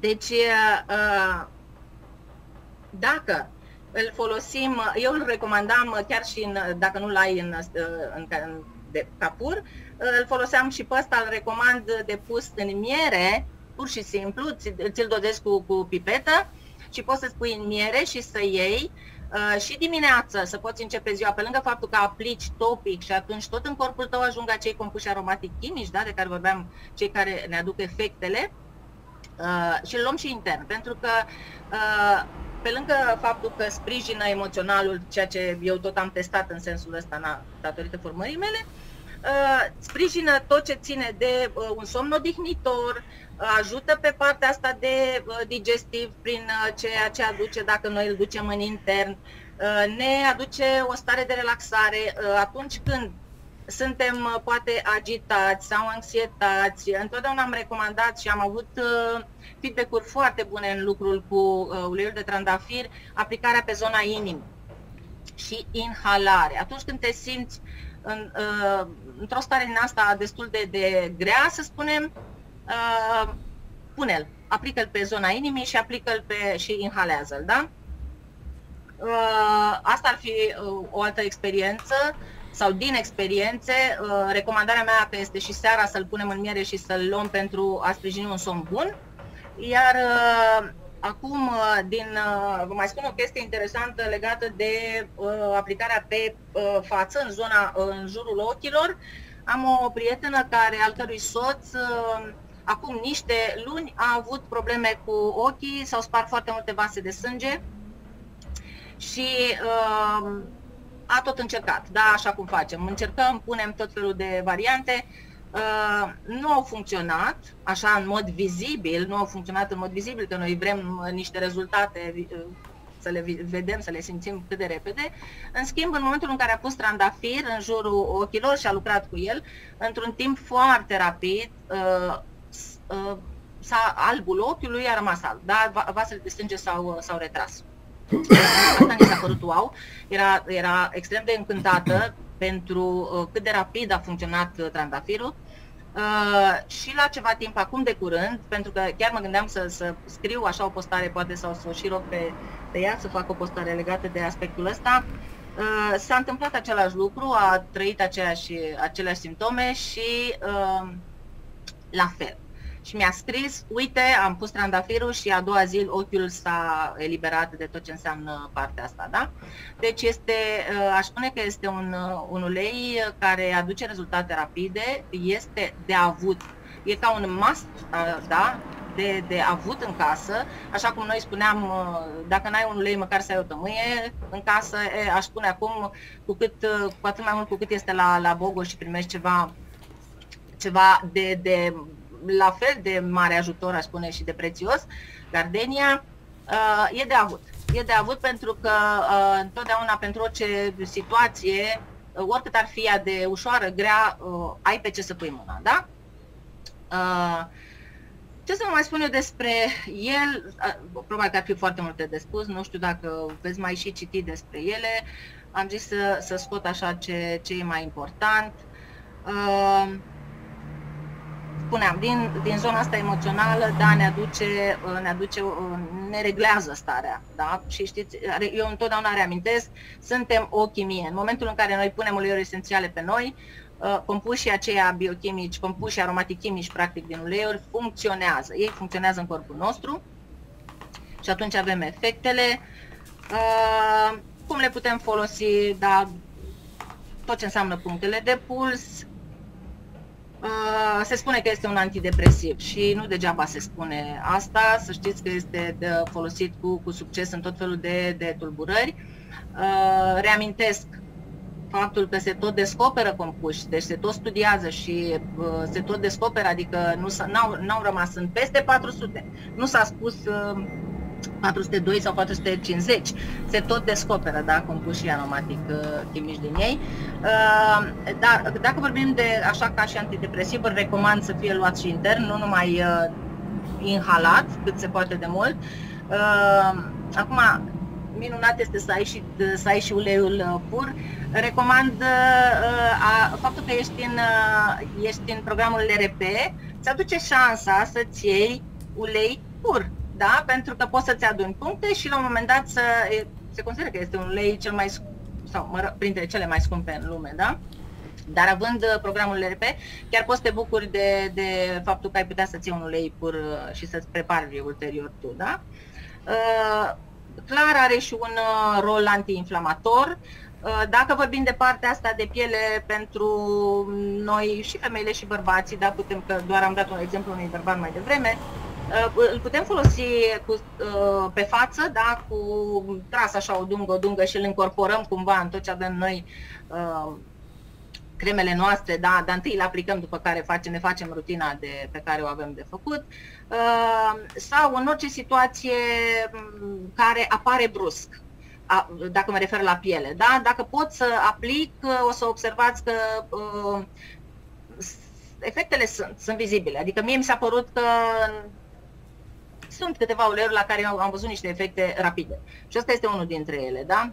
Speaker 6: Deci, dacă îl folosim, eu îl recomandam chiar și în, dacă nu l-ai în, în, în de capur, îl foloseam și pe ăsta, îl recomand de pus în miere, pur și simplu, ți-l dodezi cu, cu pipetă și poți să-ți pui în miere și să iei uh, și dimineață să poți începe ziua, pe lângă faptul că aplici topic și atunci tot în corpul tău ajung acei compuși aromatic chimici, da, de care vorbeam, cei care ne aduc efectele, uh, și îl luăm și intern, pentru că uh, pe lângă faptul că sprijină emoționalul, ceea ce eu tot am testat în sensul ăsta, na, datorită formării mele, uh, sprijină tot ce ține de uh, un somn odihnitor, uh, ajută pe partea asta de uh, digestiv prin uh, ceea ce aduce dacă noi îl ducem în intern, uh, ne aduce o stare de relaxare uh, atunci când suntem uh, poate agitați sau anxietați. Întotdeauna am recomandat și am avut uh, feedback-uri foarte bune în lucrul cu uh, uleiul de trandafir, aplicarea pe zona inimii și inhalare. Atunci când te simți în, uh, într-o stare din asta destul de, de grea, să spunem, uh, pune-l, aplică-l pe zona inimii și aplică-l pe și inhalează-l, da? Uh, asta ar fi uh, o altă experiență sau din experiențe, uh, recomandarea mea că este și seara să-l punem în miere și să-l luăm pentru a sprijini un somn bun. Iar uh, acum, uh, din, vă mai spun o chestie interesantă legată de aplicarea pe față, în zona, în jurul ochilor. Am o prietenă care, al cărui soț, acum niște luni a avut probleme cu ochii, s-au spart foarte multe vase de sânge și uh, a tot încercat, da, așa cum facem. Încercăm, punem tot felul de variante, uh, nu au funcționat așa în mod vizibil, nu au funcționat în mod vizibil, că noi vrem niște rezultate uh, să le vedem, să le simțim cât de repede. În schimb, în momentul în care a pus trandafir în jurul ochilor și a lucrat cu el, într-un timp foarte rapid, uh, uh, s-a, albul ochiului a rămas alb, dar vasele de sânge s-au, s-au retras. Asta mi s-a părut wow. Era, era extrem de încântată pentru uh, cât de rapid a funcționat uh, trandafirul. Uh, și la ceva timp, acum de curând, pentru că chiar mă gândeam să, să scriu așa o postare, poate sau să o și rog pe, pe ea să facă o postare legată de aspectul ăsta, uh, s-a întâmplat același lucru, a trăit aceeași, aceleași simptome și uh, la fel și mi-a scris, uite, am pus trandafirul și a doua zi ochiul s-a eliberat de tot ce înseamnă partea asta, da? Deci este, uh, aș spune că este un, uh, un ulei care aduce rezultate rapide, este de avut, e ca un must, uh, da? De, de avut în casă, așa cum noi spuneam, dacă n-ai un ulei, măcar să ai o tămâie în casă, e, aș spune acum, cu, cât, cu atât mai mult cu cât este la, la Bogo și primești ceva, ceva de, de la fel de mare ajutor, aș spune, și de prețios, Gardenia, uh, e de avut. E de avut pentru că uh, întotdeauna pentru orice situație, uh, oricât ar fi ea de ușoară, grea, ai pe ce să pui mâna, da? Ce să vă mai spun eu despre el? Probabil că ar fi foarte multe de spus, nu știu dacă veți mai și citi despre ele. Am zis să, să scot așa ce, ce e mai important. Uh, spuneam, din, din zona asta emoțională, da, ne aduce, ne aduce, ne reglează starea, da? Și știți, eu întotdeauna reamintesc, suntem o chimie. În momentul în care noi punem uleiuri esențiale pe noi, uh, compușii aceia biochimici, compușii aromatichimici, practic, din uleiuri, funcționează. Ei funcționează în corpul nostru și atunci avem efectele. Uh, cum le putem folosi, da, tot ce înseamnă punctele de puls, Uh, se spune că este un antidepresiv și nu degeaba se spune asta, să știți că este de folosit cu, cu succes în tot felul de, de tulburări. Uh, reamintesc faptul că se tot descoperă compuși, deci se tot studiază și uh, se tot descoperă, adică nu n-au, n-au rămas, sunt peste 400. Nu s-a spus uh, 402 sau 450. Se tot descoperă, da, compușii aromatic uh, chimici din ei. Uh, dar dacă vorbim de așa ca și antidepresiv, îl recomand să fie luat și intern, nu numai uh, inhalat, cât se poate de mult. Acum, minunat este să ai și, să ai și uleiul pur. Recomand a, faptul că ești în, ești în programul LRP, îți aduce șansa să-ți iei ulei pur da? Pentru că poți să-ți aduni puncte și la un moment dat să, se consideră că este un lei cel mai sau mă, printre cele mai scumpe în lume, da? Dar având uh, programul LRP, chiar poți să te bucuri de, de faptul că ai putea să-ți iei un ulei pur uh, și să-ți prepari ulterior tu, da? Uh, clar are și un rol antiinflamator. Dacă vorbim de partea asta de piele pentru noi și femeile și bărbații, da, putem că doar am dat un exemplu unui bărbat mai devreme, Uh, îl putem folosi cu, uh, pe față, da, cu tras așa o dungă, o dungă și îl incorporăm cumva în tot ce avem noi uh, cremele noastre, da, dar întâi le aplicăm după care facem, ne facem rutina de, pe care o avem de făcut sau în orice situație mm, care apare brusc dacă mă refer la piele, da? Dacă pot să aplic, o să observați că uh, efectele sunt, sunt vizibile. Adică mie mi s-a părut că sunt câteva uleiuri la care am văzut niște efecte rapide. Și asta este unul dintre ele, da?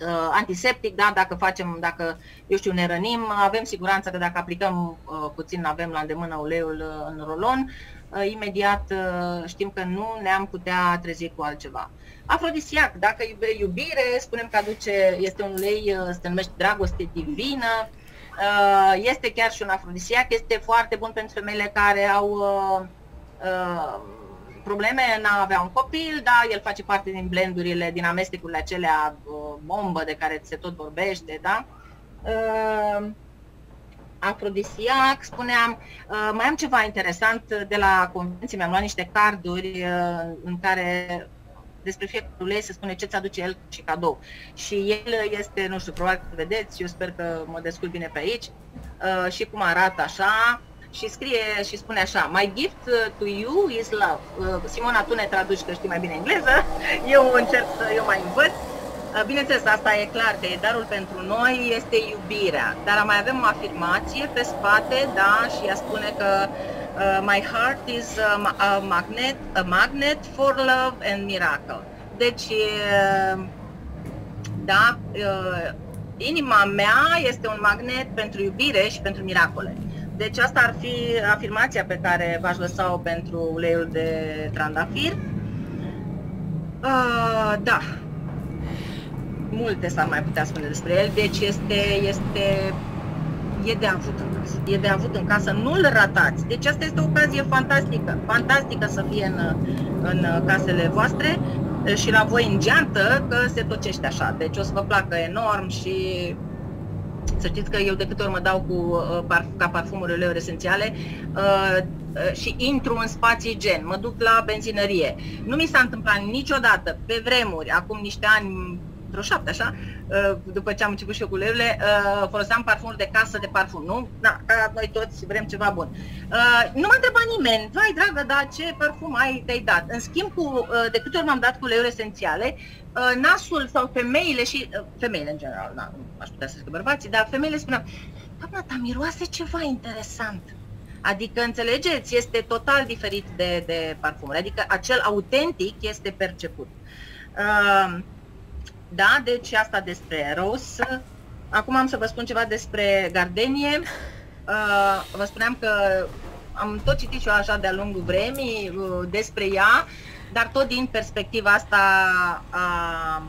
Speaker 6: Uh, antiseptic, da, dacă facem, dacă, eu știu, ne rănim, avem siguranța că dacă aplicăm uh, puțin, avem la îndemână uleiul uh, în rolon, uh, imediat uh, știm că nu ne-am putea trezi cu altceva. Afrodisiac, dacă iube iubire, spunem că aduce, este un ulei, uh, se numește dragoste divină, uh, este chiar și un afrodisiac, este foarte bun pentru femeile care au uh, uh, probleme în a avea un copil, da, el face parte din blendurile, din amestecurile acelea uh, bombă de care se tot vorbește, da. Uh, afrodisiac, spuneam, uh, mai am ceva interesant de la convenție, mi-am luat niște carduri uh, în care despre fiecare ulei se spune ce ți aduce el și cadou. Și el este, nu știu, probabil că vedeți, eu sper că mă descurc bine pe aici, uh, și cum arată așa, și scrie și spune așa My gift to you is love. Simona, tu ne traduci că știi mai bine engleză, [laughs] eu încerc să eu mai învăț. Bineînțeles, asta e clar că e darul pentru noi este iubirea, dar mai avem o afirmație pe spate, da, și ea spune că uh, my heart is a, a magnet, a magnet for love and miracle. Deci, uh, da, uh, inima mea este un magnet pentru iubire și pentru miracole. Deci asta ar fi afirmația pe care v-aș lăsa-o pentru uleiul de trandafir. Uh, da, multe s-ar mai putea spune despre el, deci este, este e de avut în casă. E de avut în casă, nu-l ratați. Deci asta este o ocazie fantastică, fantastică să fie în, în casele voastre și la voi în geantă că se tocește așa. Deci o să vă placă enorm și să știți că eu de câte ori mă dau cu, uh, ca parfumurile lor esențiale uh, uh, și intru în spații gen, mă duc la benzinărie. Nu mi s-a întâmplat niciodată, pe vremuri, acum niște ani vreo șapte, așa, uh, după ce am început și eu cu lerurile, uh, foloseam parfumuri de casă de parfum, nu? Da, ca noi toți vrem ceva bun. Uh, nu m-a întrebat nimeni, vai dragă, da, ce parfum ai, te-ai dat? În schimb, cu, de câte ori m-am dat cu leuri esențiale, nasul sau femeile și, femeile în general, da, nu aș putea să zic bărbații, dar femeile spuneau, doamna ta miroase ceva interesant. Adică, înțelegeți, este total diferit de, de parfumuri. Adică acel autentic este perceput. Uh, da, deci asta despre ros. Acum am să vă spun ceva despre gardenie. Uh, vă spuneam că am tot citit și eu așa de-a lungul vremii uh, despre ea, dar tot din perspectiva asta a, a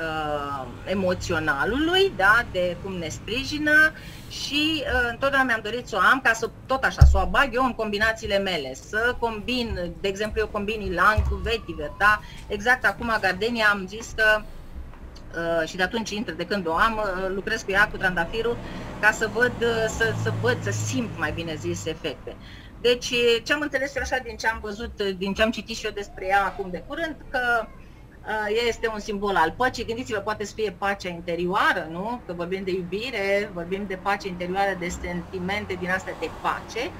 Speaker 6: uh, emoționalului, da, de cum ne sprijină și uh, întotdeauna mi-am dorit să o am ca să tot așa, să o bag eu în combinațiile mele, să combin, de exemplu eu combin ilan cu vetiver, da, exact acum gardenia am zis că Uh, și de atunci intră, de când o am, uh, lucrez cu ea, cu trandafirul, ca să văd, uh, să, să văd, să simt mai bine zis efecte. Deci, ce am înțeles eu așa din ce am văzut, din ce am citit și eu despre ea acum de curând, că ea este un simbol al păcii. Gândiți-vă, poate să fie pacea interioară, nu? Că vorbim de iubire, vorbim de pace interioară, de sentimente din astea de pace.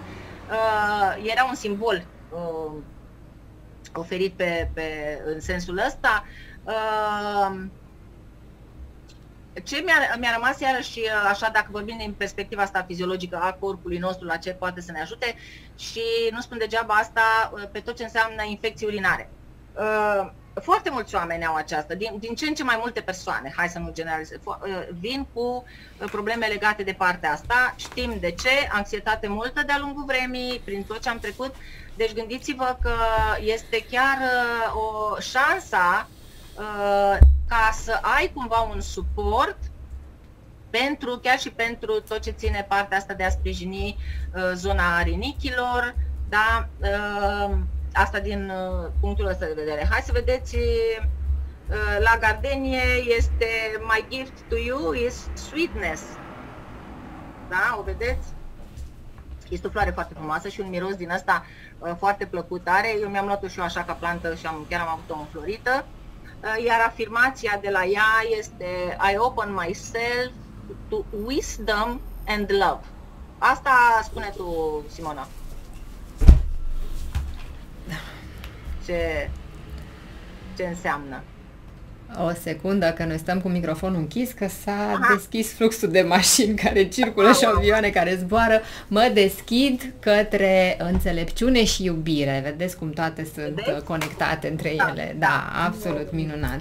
Speaker 6: Era un simbol oferit pe, pe, în sensul ăsta. Uh, ce mi-a, mi-a rămas iarăși așa, dacă vorbim din perspectiva asta fiziologică a corpului nostru, la ce poate să ne ajute și nu spun degeaba asta pe tot ce înseamnă infecții urinare. Uh, foarte mulți oameni au aceasta, din, din ce în ce mai multe persoane, hai să nu generalizez, uh, vin cu uh, probleme legate de partea asta, știm de ce, anxietate multă de-a lungul vremii, prin tot ce am trecut, deci gândiți-vă că este chiar o șansa ca să ai cumva un suport pentru, chiar și pentru tot ce ține partea asta de a sprijini uh, zona rinichilor, da, uh, asta din uh, punctul ăsta de vedere. Hai să vedeți, uh, la gardenie este My gift to you is sweetness. Da, o vedeți? Este o floare foarte frumoasă și un miros din asta uh, foarte plăcut are. Eu mi-am luat-o și eu așa ca plantă și am, chiar am avut-o înflorită. Uh, iar afirmația de la ea este I open myself to wisdom and love. Asta spune tu, Simona. Ce, ce înseamnă?
Speaker 2: O secundă, că noi stăm cu microfonul închis, că s-a Aha. deschis fluxul de mașini care circulă și avioane care zboară. Mă deschid către înțelepciune și iubire. Vedeți cum toate sunt Vedeți? conectate între da. ele. Da, absolut minunat.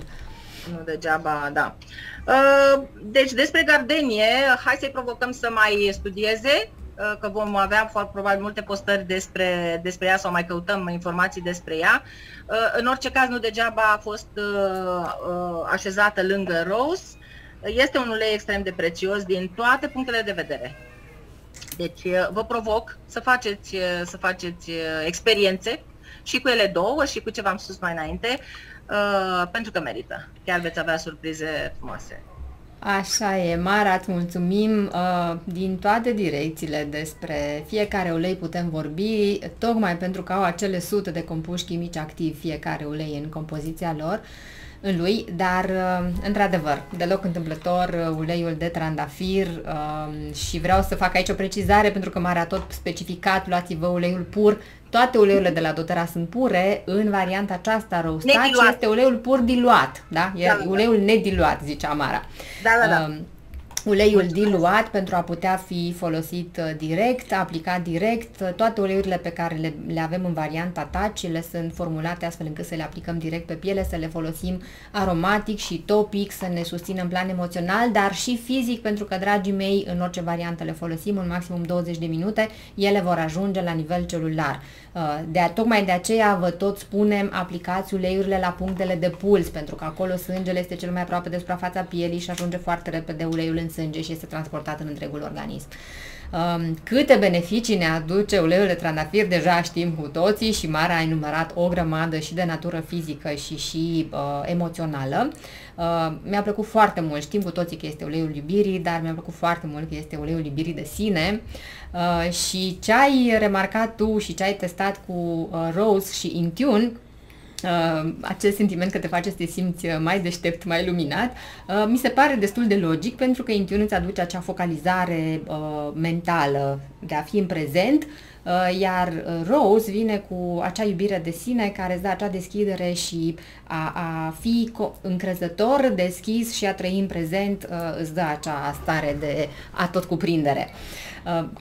Speaker 6: Nu degeaba, da. Uh, deci despre gardenie, hai să-i provocăm să mai studieze, uh, că vom avea foarte probabil multe postări despre, despre ea sau mai căutăm informații despre ea. Uh, în orice caz, nu degeaba a fost așezată lângă Rose. Este un ulei extrem de prețios din toate punctele de vedere. Deci vă provoc să faceți, să faceți experiențe și cu ele două și cu ce v-am spus mai înainte. Uh, pentru că merită. Chiar veți avea surprize frumoase.
Speaker 2: Așa e, Mara, îți mulțumim uh, din toate direcțiile despre fiecare ulei putem vorbi, tocmai pentru că au acele sute de compuși chimici activi fiecare ulei în compoziția lor. în lui, dar uh, într-adevăr, deloc întâmplător uh, uleiul de trandafir uh, și vreau să fac aici o precizare pentru că m-a tot specificat, luați-vă uleiul pur, toate uleiurile de la doTERRA sunt pure, în varianta aceasta roastat este uleiul pur diluat, da? E da, da. uleiul nediluat, zicea Mara.
Speaker 6: Da, da, da. Uh,
Speaker 2: uleiul diluat pentru a putea fi folosit uh, direct, aplicat direct. Uh, toate uleiurile pe care le, le avem în varianta touch, le sunt formulate astfel încât să le aplicăm direct pe piele, să le folosim aromatic și topic, să ne susțină în plan emoțional, dar și fizic, pentru că, dragii mei, în orice variantă le folosim, în maximum 20 de minute, ele vor ajunge la nivel celular. Uh, de, tocmai de aceea vă tot spunem aplicați uleiurile la punctele de puls, pentru că acolo sângele este cel mai aproape de suprafața pielii și ajunge foarte repede uleiul în sânge și este transportat în întregul organism. Um, câte beneficii ne aduce uleiul de trandafir, deja știm cu toții și Mara a enumerat o grămadă și de natură fizică și și uh, emoțională. Uh, mi-a plăcut foarte mult, știm cu toții că este uleiul iubirii, dar mi-a plăcut foarte mult că este uleiul iubirii de sine uh, și ce ai remarcat tu și ce ai testat cu uh, Rose și Intune, uh, acel sentiment că te face să te simți uh, mai deștept, mai luminat, uh, mi se pare destul de logic pentru că Intune îți aduce acea focalizare uh, mentală de a fi în prezent, uh, iar uh, Rose vine cu acea iubire de sine care îți dă acea deschidere și a, a fi încrezător, deschis și a trăi în prezent uh, îți dă acea stare de a tot cuprindere.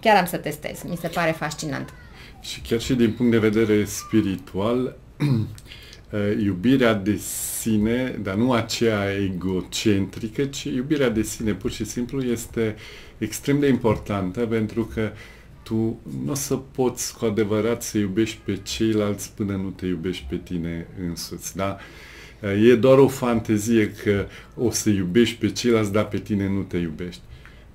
Speaker 2: Chiar am să testez, mi se pare fascinant.
Speaker 1: Și chiar și din punct de vedere spiritual, Uh, [clears throat] iubirea de sine, dar nu aceea egocentrică, ci iubirea de sine pur și simplu este extrem de importantă pentru că tu nu o să poți cu adevărat să iubești pe ceilalți până nu te iubești pe tine însuți, da? Uh, e doar o fantezie că o să iubești pe ceilalți, dar pe tine nu te iubești.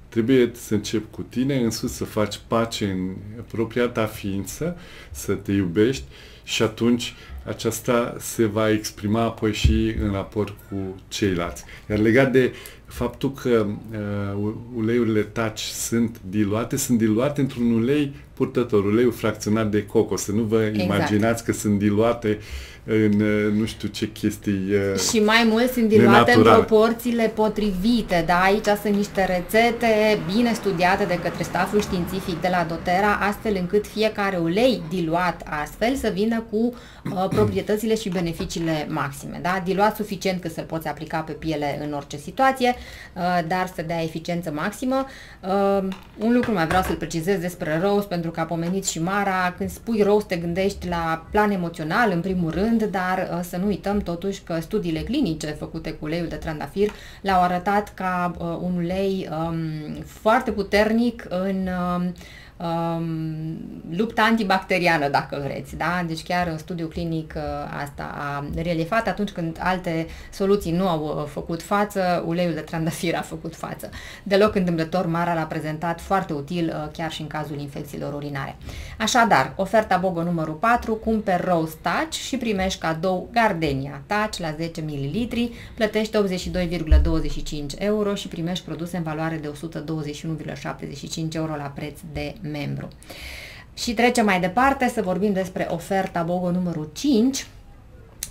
Speaker 1: Trebuie să începi cu tine însuți, să faci pace în propria ta ființă, să te iubești și atunci aceasta se va exprima apoi și în raport cu ceilalți. Iar legat de faptul că uh, uleiurile taci sunt diluate, sunt diluate într-un ulei purtător, uleiul fracționat de coco. Să nu vă exact. imaginați că sunt diluate în uh, nu știu ce chestii uh,
Speaker 2: Și mai mult sunt diluate în proporțiile potrivite, da? Aici sunt niște rețete bine studiate de către staful științific de la doTERRA, astfel încât fiecare ulei diluat astfel să vină cu uh, proprietățile și beneficiile maxime, da? Diluat suficient cât să-l poți aplica pe piele în orice situație, uh, dar să dea eficiență maximă. Uh, un lucru mai vreau să-l precizez despre roast, pentru că a pomenit și Mara, când spui roast te gândești la plan emoțional, în primul rând, rând, dar uh, să nu uităm totuși că studiile clinice făcute cu uleiul de trandafir l-au arătat ca uh, un ulei um, foarte puternic în uh, um, lupta antibacteriană, dacă vreți. Da? Deci chiar în studiu clinic uh, asta a reliefat atunci când alte soluții nu au uh, făcut față, uleiul de trandafir a făcut față. Deloc întâmplător, Mara l-a prezentat foarte util uh, chiar și în cazul infecțiilor urinare. Așadar, oferta Bogo numărul 4, cumperi Rose Touch și primești cadou Gardenia Touch la 10 ml, plătești 82,25 euro și primești produse în valoare de 121,75 euro la preț de membru. Și trecem mai departe să vorbim despre oferta BOGO numărul 5,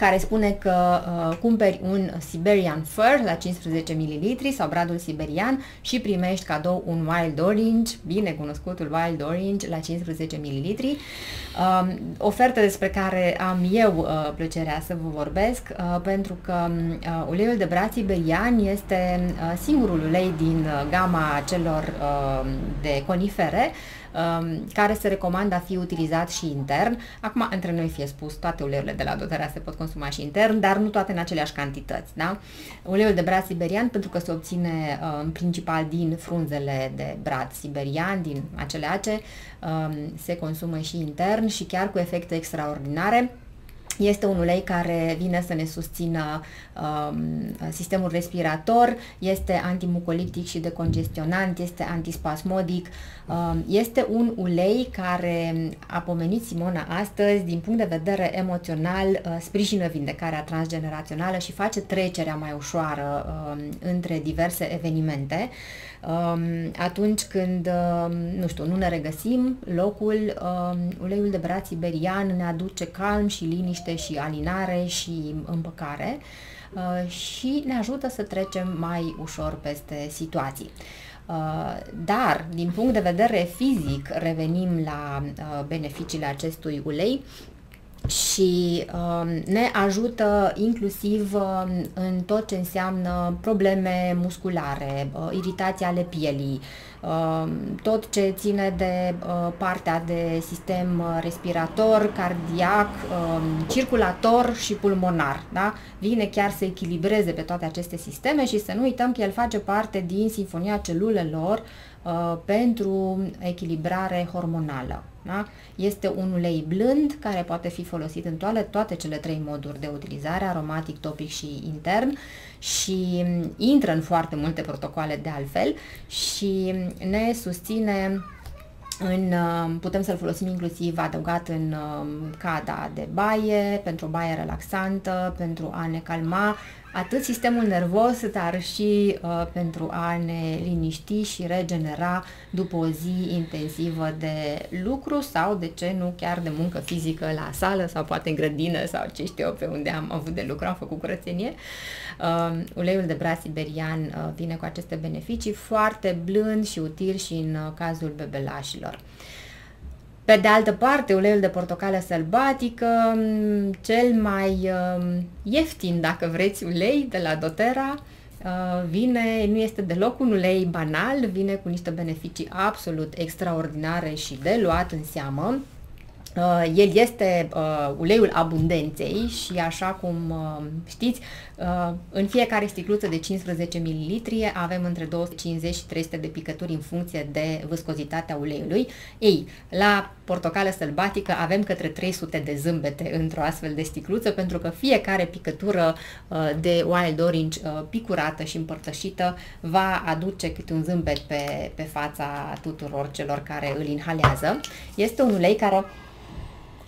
Speaker 2: care spune că uh, cumperi un Siberian Fur la 15 ml sau bradul siberian și primești cadou un Wild Orange, bine cunoscutul Wild Orange, la 15 ml. Uh, ofertă despre care am eu uh, plăcerea să vă vorbesc, uh, pentru că uh, uleiul de brad siberian este uh, singurul ulei din uh, gama celor uh, de conifere um, care se recomandă a fi utilizat și intern. Acum, între noi fie spus, toate uleiurile de la doTERRA se pot consuma și intern, dar nu toate în aceleași cantități. Da? Uleiul de brad siberian, pentru că se obține uh, în principal din frunzele de brad siberian, din acele ace, um, se consumă și intern și chiar cu efecte extraordinare. Este un ulei care vine să ne susțină um, sistemul respirator, este antimucoliptic și decongestionant, este antispasmodic. Um, este un ulei care, a pomenit Simona astăzi, din punct de vedere emoțional, uh, sprijină vindecarea transgenerațională și face trecerea mai ușoară um, între diverse evenimente. Uh, Um, atunci când, um, nu știu, nu ne regăsim locul, um, uleiul de braț siberian ne aduce calm și liniște și alinare și împăcare. și ne ajută să trecem mai ușor peste situații. Dar, din punct de vedere fizic, revenim la beneficiile acestui ulei și uh, ne ajută inclusiv uh, în tot ce înseamnă probleme musculare, uh, iritații ale pielii, uh, tot ce ține de uh, partea de sistem uh, respirator, cardiac, uh, circulator și pulmonar. Da? Vine chiar să echilibreze pe toate aceste sisteme și să nu uităm că el face parte din sinfonia celulelor uh, pentru echilibrare hormonală. Da? Este un ulei blând care poate fi folosit în toate, toate cele trei moduri de utilizare, aromatic, topic și intern și intră în foarte multe protocoale de altfel și ne susține în, putem să-l folosim inclusiv adăugat în cada de baie, pentru o baie relaxantă, pentru a ne calma atât sistemul nervos, dar și uh, pentru a ne liniști și regenera după o zi intensivă de lucru sau, de ce nu, chiar de muncă fizică la sală sau poate în grădină sau ce știu eu pe unde am avut de lucru, am făcut curățenie. Uh, uleiul de bras siberian uh, vine cu aceste beneficii foarte blând și util și în uh, cazul bebelașilor. Uh, pe de altă parte, uleiul de portocală sălbatică, cel mai um, ieftin, dacă vreți, ulei de la doTERRA, uh, vine, nu este deloc un ulei banal, vine cu niște beneficii absolut extraordinare și de luat în seamă. Uh, el este uh, uleiul abundenței și așa cum uh, știți, uh, în fiecare sticluță de 15 ml avem între 250 și 300 de picături în funcție de viscozitatea uleiului. Ei, la portocală sălbatică avem către 300 de zâmbete într-o astfel de sticluță pentru că fiecare picătură uh, de wild orange uh, picurată și împărtășită va aduce câte un zâmbet pe, pe fața tuturor celor care îl inhalează. Este un ulei care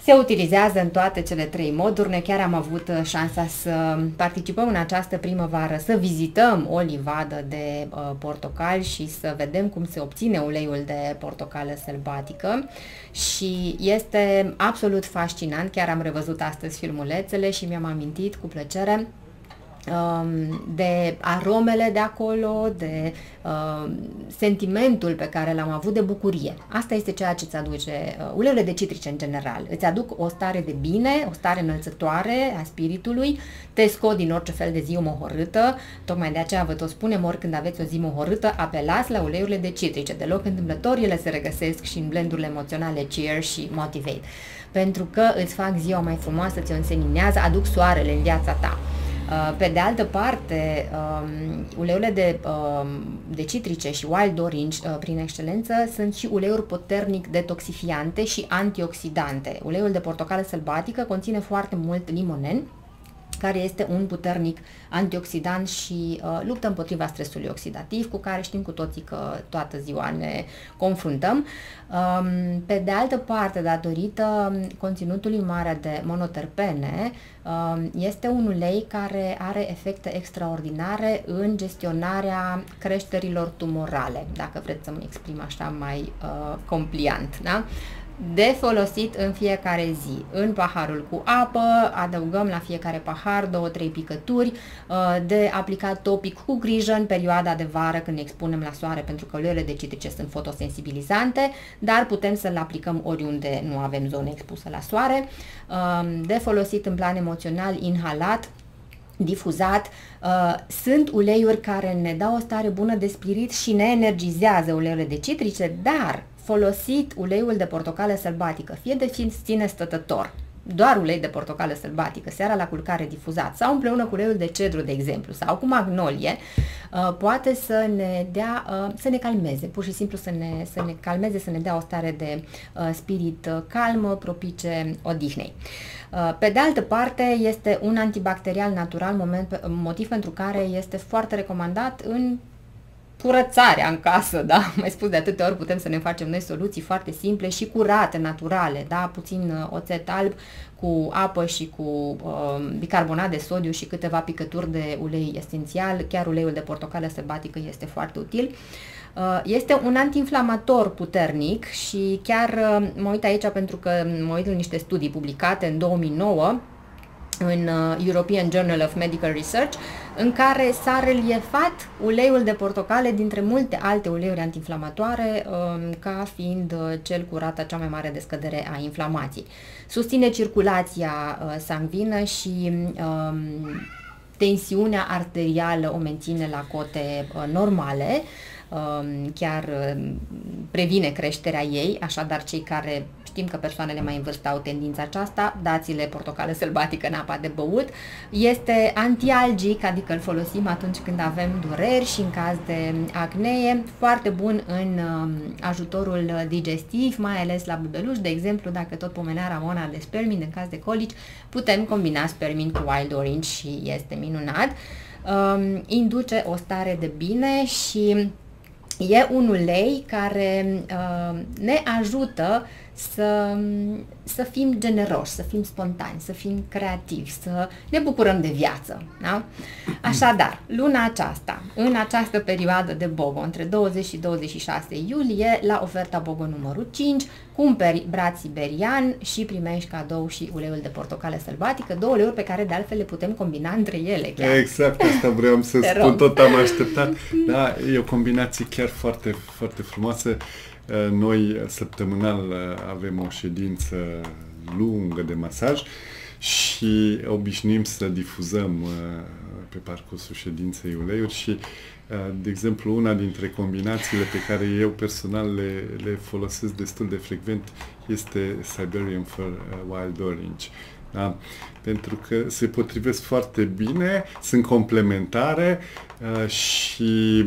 Speaker 2: se utilizează în toate cele trei moduri. Noi chiar am avut uh, șansa să participăm în această primăvară, să vizităm o livadă de uh, portocal și să vedem cum se obține uleiul de portocală sălbatică și este absolut fascinant. Chiar am revăzut astăzi filmulețele și mi-am amintit cu plăcere Um, de aromele de acolo, de uh, sentimentul pe care l-am avut de bucurie. Asta este ceea ce îți aduce uh, uleurile de citrice în general. Îți aduc o stare de bine, o stare înălțătoare a spiritului, te scot din orice fel de zi mohorâtă, tocmai de aceea vă tot spunem, ori când aveți o zi mohorâtă, apelați la uleiurile de citrice. Deloc întâmplător ele se regăsesc și în blendurile emoționale Cheer și Motivate. Pentru că îți fac ziua mai frumoasă, ți-o înseninează, aduc soarele în viața ta. Uh, pe de altă parte, um, uleiurile de, um, de citrice și wild orange, uh, prin excelență, sunt și uleiuri puternic detoxifiante și antioxidante. Uleiul de portocală sălbatică conține foarte mult limonen, care este un puternic antioxidant și uh, luptă împotriva stresului oxidativ, cu care știm cu toții că toată ziua ne confruntăm. Um, pe de altă parte, datorită conținutului mare de monoterpene, um, este un ulei care are efecte extraordinare în gestionarea creșterilor tumorale, dacă vreți să-mi exprim așa mai uh, compliant. Da? De folosit în fiecare zi. În paharul cu apă adăugăm la fiecare pahar 2-3 picături, uh, de aplicat topic cu grijă în perioada de vară când ne expunem la soare pentru că uleiurile de citrice sunt fotosensibilizante, dar putem să-l aplicăm oriunde nu avem zone expuse la soare. Um, de folosit în plan emoțional, inhalat, difuzat. Uh, sunt uleiuri care ne dau o stare bună de spirit și ne energizează uleiurile de citrice, dar folosit uleiul de portocală sălbatică, fie de sine stătător, doar ulei de portocală sălbatică, seara la culcare difuzat, sau împreună cu uleiul de cedru, de exemplu, sau cu magnolie, uh, poate să ne dea, uh, să ne calmeze, pur și simplu să ne, să ne calmeze, să ne dea o stare de uh, spirit calmă, propice odihnei. Pe de altă parte, este un antibacterial natural, moment, motiv pentru care este foarte recomandat în curățarea în casă, da? Mai spus de atâtea ori, putem să ne facem noi soluții foarte simple și curate, naturale, da? Puțin uh, oțet alb cu apă și cu uh, bicarbonat de sodiu și câteva picături de ulei esențial, chiar uleiul de portocală sălbatică este foarte util. Uh, este un antiinflamator puternic și chiar uh, mă uit aici pentru că mă uit în niște studii publicate în 2009 în uh, European Journal of Medical Research, în care s-a reliefat uleiul de portocale dintre multe alte uleiuri antiinflamatoare um, ca fiind uh, cel cu rata cea mai mare de scădere a inflamației. Susține circulația uh, sanguină și um, tensiunea arterială o menține la cote normale, um, chiar previne creșterea ei, așadar cei care Știm că persoanele mai în vârstă au tendința aceasta, dați-le portocală sălbatică în apa de băut. Este antialgic, adică îl folosim atunci când avem dureri și în caz de acnee, foarte bun în um, ajutorul digestiv, mai ales la bebeluș, de exemplu, dacă tot pomenea Ramona de spermin, în caz de colici, putem combina spermin cu wild orange și este minunat. Um, induce o stare de bine și e un ulei care uh, ne ajută să, să fim generoși, să fim spontani, să fim creativi, să ne bucurăm de viață. Da? Așadar, luna aceasta, în această perioadă de Bogo, între 20 și 26 iulie, la oferta Bogo numărul 5, cumperi braț siberian și primești cadou și uleiul de portocale sălbatică, două uleiuri pe care de altfel le putem combina între ele. Chiar.
Speaker 1: Exact, asta [laughs] vreau să spun, tot am așteptat. Da, e o combinație chiar foarte, foarte frumoasă. Uh, noi săptămânal uh, avem o ședință lungă de masaj și obișnuim să difuzăm uh, pe parcursul ședinței uleiuri și, de exemplu, una dintre combinațiile pe care eu personal le, le folosesc destul de frecvent este Siberian Fur Wild Orange. Da? Pentru că se potrivesc foarte bine, sunt complementare și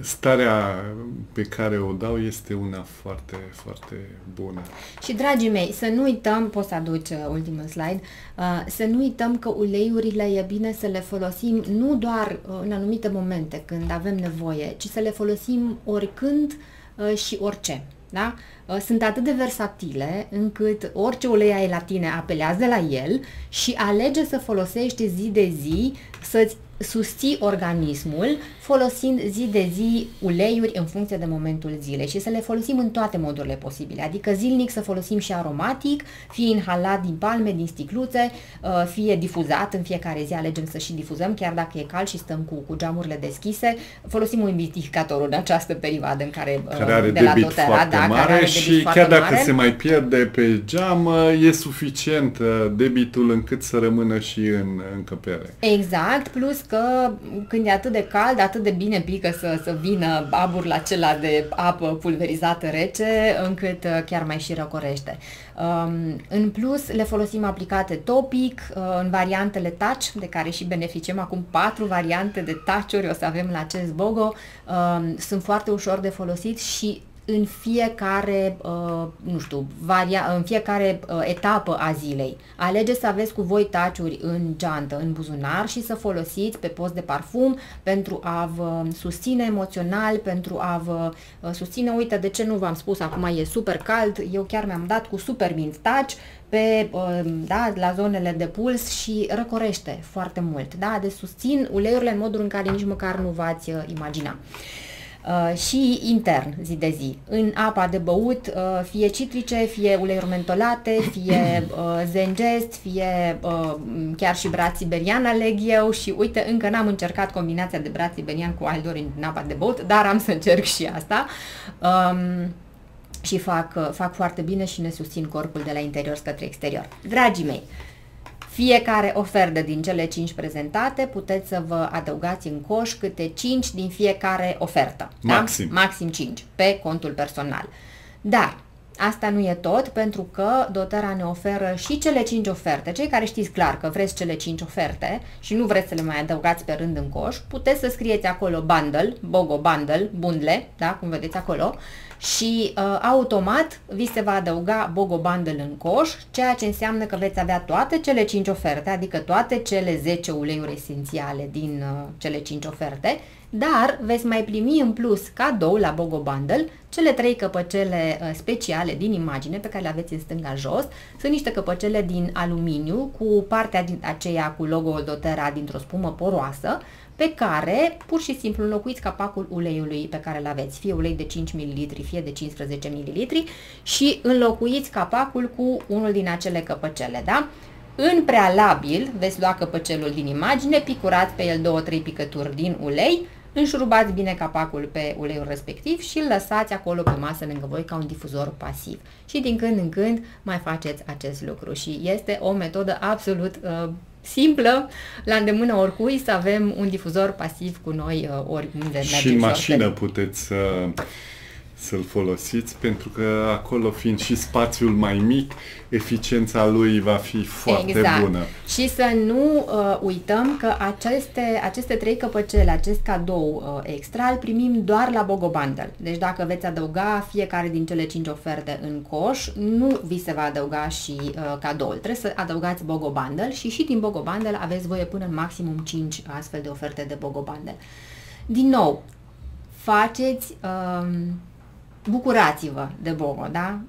Speaker 1: starea pe care o dau este una foarte, foarte bună.
Speaker 2: Și, dragii mei, să nu uităm, poți să aduci uh, ultimul slide, uh, să nu uităm că uleiurile e bine să le folosim nu doar uh, în anumite momente când avem nevoie, ci să le folosim oricând uh, și orice. Da? Uh, sunt atât de versatile încât orice ulei ai la tine apelează la el și alege să folosești zi de zi, să-ți susții organismul folosind zi de zi uleiuri în funcție de momentul zilei și să le folosim în toate modurile posibile, adică zilnic să folosim și aromatic, fie inhalat din palme, din sticluțe, uh, fie difuzat în fiecare zi, alegem să și difuzăm, chiar dacă e cald și stăm cu, cu geamurile deschise, folosim un umidificator în această perioadă în care,
Speaker 1: uh, care are de la debit Dotera, foarte da, mare care are și chiar dacă mare. se mai pierde pe geam, uh, e suficient debitul încât să rămână și în încăpere.
Speaker 2: Exact, plus că când e atât de cald, atât de bine pică să, să vină aburul acela de apă pulverizată rece, încât uh, chiar mai și răcorește. Um, în plus, le folosim aplicate topic, uh, în variantele touch, de care și beneficiem acum patru variante de touch-uri o să avem la acest BOGO. Um, sunt foarte ușor de folosit și în fiecare, uh, nu știu, varia, în fiecare uh, etapă a zilei. Alegeți să aveți cu voi taciuri în geantă, în buzunar și să folosiți pe post de parfum pentru a vă susține emoțional, pentru a vă uh, susține, uite, de ce nu v-am spus, acum e super cald, eu chiar mi-am dat cu super mint touch pe, uh, da, la zonele de puls și răcorește foarte mult, da, de susțin uleiurile în modul în care nici măcar nu v-ați uh, imagina. Uh, și intern, zi de zi. În apa de băut, uh, fie citrice, fie uleiuri mentolate, fie uh, zengest, fie uh, chiar și braț siberian aleg eu și uite, încă n-am încercat combinația de braț siberian cu aldori în apa de băut, dar am să încerc și asta. Um, și fac, uh, fac foarte bine și ne susțin corpul de la interior către exterior. Dragii mei, fiecare ofertă din cele 5 prezentate puteți să vă adăugați în coș câte 5 din fiecare ofertă.
Speaker 1: Da? Maxim.
Speaker 2: Da? Maxim 5 pe contul personal. Dar Asta nu e tot, pentru că dotarea ne oferă și cele 5 oferte. Cei care știți clar că vreți cele 5 oferte și nu vreți să le mai adăugați pe rând în coș, puteți să scrieți acolo bundle, BOGO bundle, bundle, da, cum vedeți acolo, și uh, automat vi se va adăuga BOGO Bundle în coș, ceea ce înseamnă că veți avea toate cele 5 oferte, adică toate cele 10 uleiuri esențiale din uh, cele 5 oferte, dar veți mai primi în plus cadou la BOGO Bundle cele trei căpăcele uh, speciale din imagine pe care le aveți în stânga jos. Sunt niște căpăcele din aluminiu cu partea din aceea cu logo doTERRA dintr-o spumă poroasă pe care pur și simplu înlocuiți capacul uleiului pe care îl aveți, fie ulei de 5 ml, fie de 15 ml și înlocuiți capacul cu unul din acele căpăcele, da? În prealabil veți lua căpăcelul din imagine, picurați pe el 2-3 picături din ulei, înșurubați bine capacul pe uleiul respectiv și îl lăsați acolo pe masă lângă voi ca un difuzor pasiv. Și din când în când mai faceți acest lucru și este o metodă absolut uh, simplă, la îndemână oricui, să avem un difuzor pasiv cu noi uh, oriunde mergem.
Speaker 1: Și în mașină puteți să uh, să-l folosiți, pentru că acolo fiind și spațiul mai mic, eficiența lui va fi foarte
Speaker 2: exact.
Speaker 1: bună.
Speaker 2: Și să nu uh, uităm că aceste, aceste trei căpăcele, acest cadou uh, extra, îl primim doar la Bogo Bundle. Deci dacă veți adăuga fiecare din cele cinci oferte în coș, nu vi se va adăuga și uh, cadoul. Trebuie să adăugați Bogo Bundle și și din Bogo Bundle aveți voie până în maximum 5 astfel de oferte de Bogo Bundle. Din nou, faceți... Uh, bucurați-vă de Bogo, da?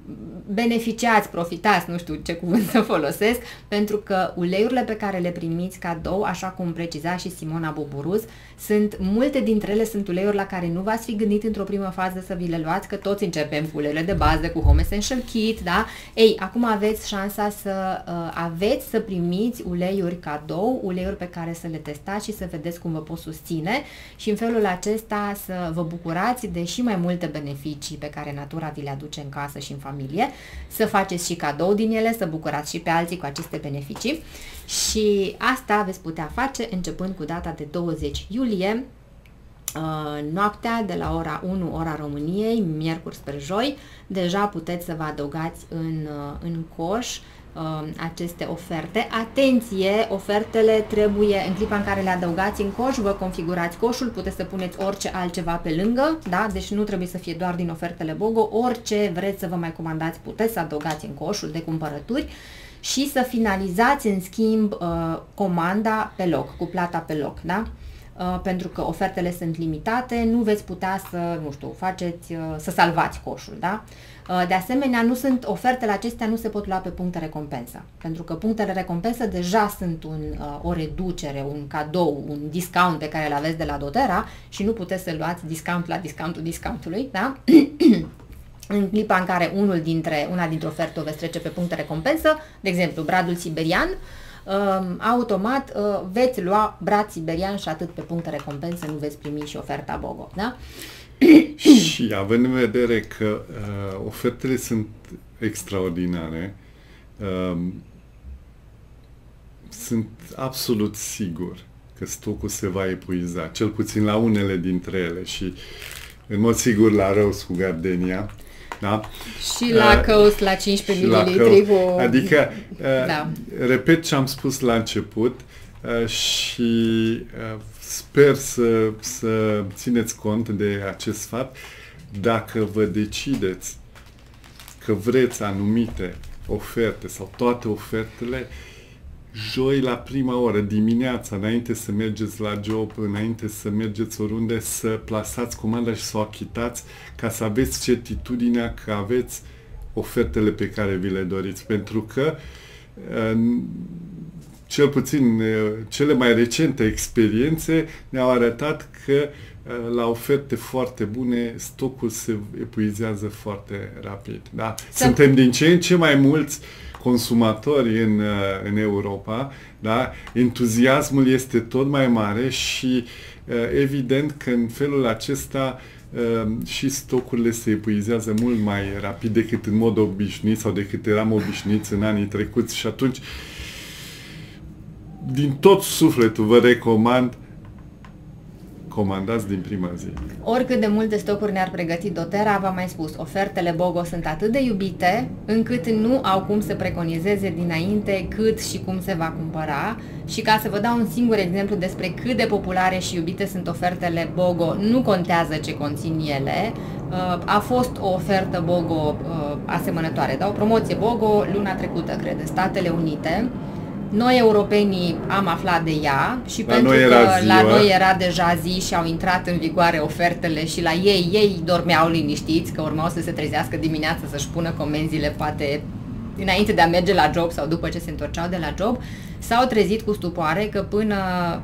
Speaker 2: Beneficiați, profitați, nu știu ce cuvânt să folosesc, pentru că uleiurile pe care le primiți cadou, așa cum preciza și Simona Boburuz, sunt, multe dintre ele sunt uleiuri la care nu v-ați fi gândit într-o primă fază să vi le luați, că toți începem cu uleiurile de bază, cu Home Essential Kit, da? Ei, acum aveți șansa să uh, aveți să primiți uleiuri cadou, uleiuri pe care să le testați și să vedeți cum vă pot susține și în felul acesta să vă bucurați de și mai multe beneficii pe care natura vi le aduce în casă și în familie, să faceți și cadou din ele, să bucurați și pe alții cu aceste beneficii. Și asta veți putea face începând cu data de 20 iulie, uh, noaptea de la ora 1, ora României, miercuri spre joi, deja puteți să vă adăugați în, uh, în coș uh, aceste oferte. Atenție, ofertele trebuie, în clipa în care le adăugați în coș, vă configurați coșul, puteți să puneți orice altceva pe lângă, da? deci nu trebuie să fie doar din ofertele BOGO, orice vreți să vă mai comandați puteți să adăugați în coșul de cumpărături și să finalizați în schimb uh, comanda pe loc, cu plata pe loc, da? Uh, pentru că ofertele sunt limitate, nu veți putea să, nu știu, faceți, uh, să salvați coșul, da? Uh, de asemenea, nu sunt, ofertele acestea nu se pot lua pe puncte recompensă, pentru că punctele recompensă deja sunt un, o reducere, un cadou, un discount pe care îl aveți de la Dotera și nu puteți să luați discount la discountul discountului, da? [clears throat] în clipa în care unul dintre, una dintre oferte o veți trece pe puncte recompensă, de exemplu, bradul siberian, um, automat uh, veți lua brad siberian și atât pe puncte recompensă nu veți primi și oferta BOGO. Da? [coughs]
Speaker 1: și având în vedere că uh, ofertele sunt extraordinare, uh, sunt absolut sigur că stocul se va epuiza, cel puțin la unele dintre ele și în mod sigur la Rose cu Gardenia. Da?
Speaker 2: Și la uh, Coast la 15 ml. Cu...
Speaker 1: Adică, uh, da. repet ce am spus la început uh, și uh, sper să, să țineți cont de acest fapt. Dacă vă decideți că vreți anumite oferte sau toate ofertele, joi la prima oră, dimineața, înainte să mergeți la job, înainte să mergeți oriunde, să plasați comanda și să o achitați ca să aveți certitudinea că aveți ofertele pe care vi le doriți. Pentru că cel puțin cele mai recente experiențe ne-au arătat că la oferte foarte bune, stocul se epuizează foarte rapid. Da? Suntem din ce în ce mai mulți consumatori în, uh, în Europa, da? entuziasmul este tot mai mare și uh, evident că în felul acesta uh, și stocurile se epuizează mult mai rapid decât în mod obișnuit sau decât eram obișnuiți în anii trecuți și atunci din tot sufletul vă recomand comandați din prima zi.
Speaker 2: Oricât de multe stocuri ne-ar pregăti Dotera, v-am mai spus, ofertele BOGO sunt atât de iubite încât nu au cum să preconizeze dinainte cât și cum se va cumpăra și ca să vă dau un singur exemplu despre cât de populare și iubite sunt ofertele BOGO, nu contează ce conțin ele, uh, a fost o ofertă BOGO uh, asemănătoare, da? o promoție BOGO luna trecută, cred, în Statele Unite, noi, europenii, am aflat de ea și la pentru că ziua. la noi era deja zi și au intrat în vigoare ofertele și la ei, ei dormeau liniștiți că urmau să se trezească dimineața să-și pună comenzile poate înainte de a merge la job sau după ce se întorceau de la job, s-au trezit cu stupoare că până,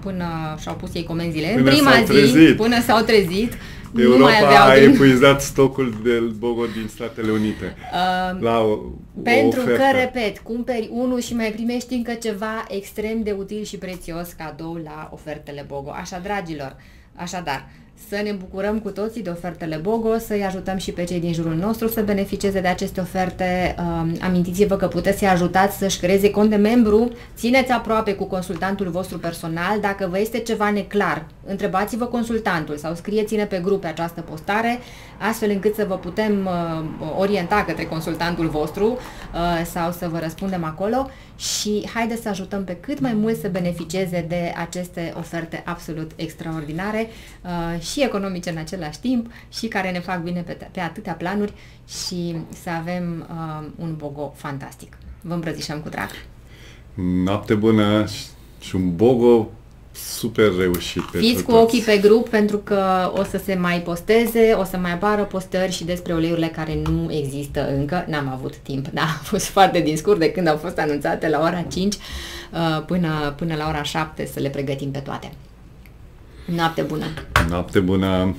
Speaker 2: până și-au pus ei comenzile în
Speaker 1: Până
Speaker 2: prima
Speaker 1: s-au
Speaker 2: zi,
Speaker 1: trezit.
Speaker 2: până s-au trezit, nu
Speaker 1: Europa
Speaker 2: mai aveau
Speaker 1: a
Speaker 2: din...
Speaker 1: epuizat stocul de Bogo din Statele Unite.
Speaker 2: Uh,
Speaker 1: La o,
Speaker 2: Pentru
Speaker 1: o
Speaker 2: că,
Speaker 1: ofertă.
Speaker 2: repet, cumperi unul și mai primești încă ceva extrem de util și prețios cadou la ofertele BOGO. Așa, dragilor, așadar, să ne bucurăm cu toții de ofertele BOGO, să-i ajutăm și pe cei din jurul nostru să beneficieze de aceste oferte. Um, amintiți-vă că puteți să-i ajutați să-și creeze cont de membru, țineți aproape cu consultantul vostru personal. Dacă vă este ceva neclar, întrebați-vă consultantul sau scrieți-ne pe grup pe această postare, astfel încât să vă putem uh, orienta către consultantul vostru uh, sau să vă răspundem acolo și haideți să ajutăm pe cât mai mult să beneficieze de aceste oferte absolut extraordinare uh, și economice în același timp și care ne fac bine pe, pe atâtea planuri și să avem uh, un bogo fantastic. Vă îmbrățișăm cu drag!
Speaker 1: Noapte bună și- și un Bogo super reușit pentru
Speaker 2: Fiți cu
Speaker 1: toți.
Speaker 2: ochii pe grup pentru că o să se mai posteze, o să mai apară postări și despre uleiurile care nu există încă. N-am avut timp, da, a fost foarte din scurt de când au fost anunțate la ora 5 uh, până, până la ora 7 să le pregătim pe toate. Noapte bună!
Speaker 1: Noapte bună!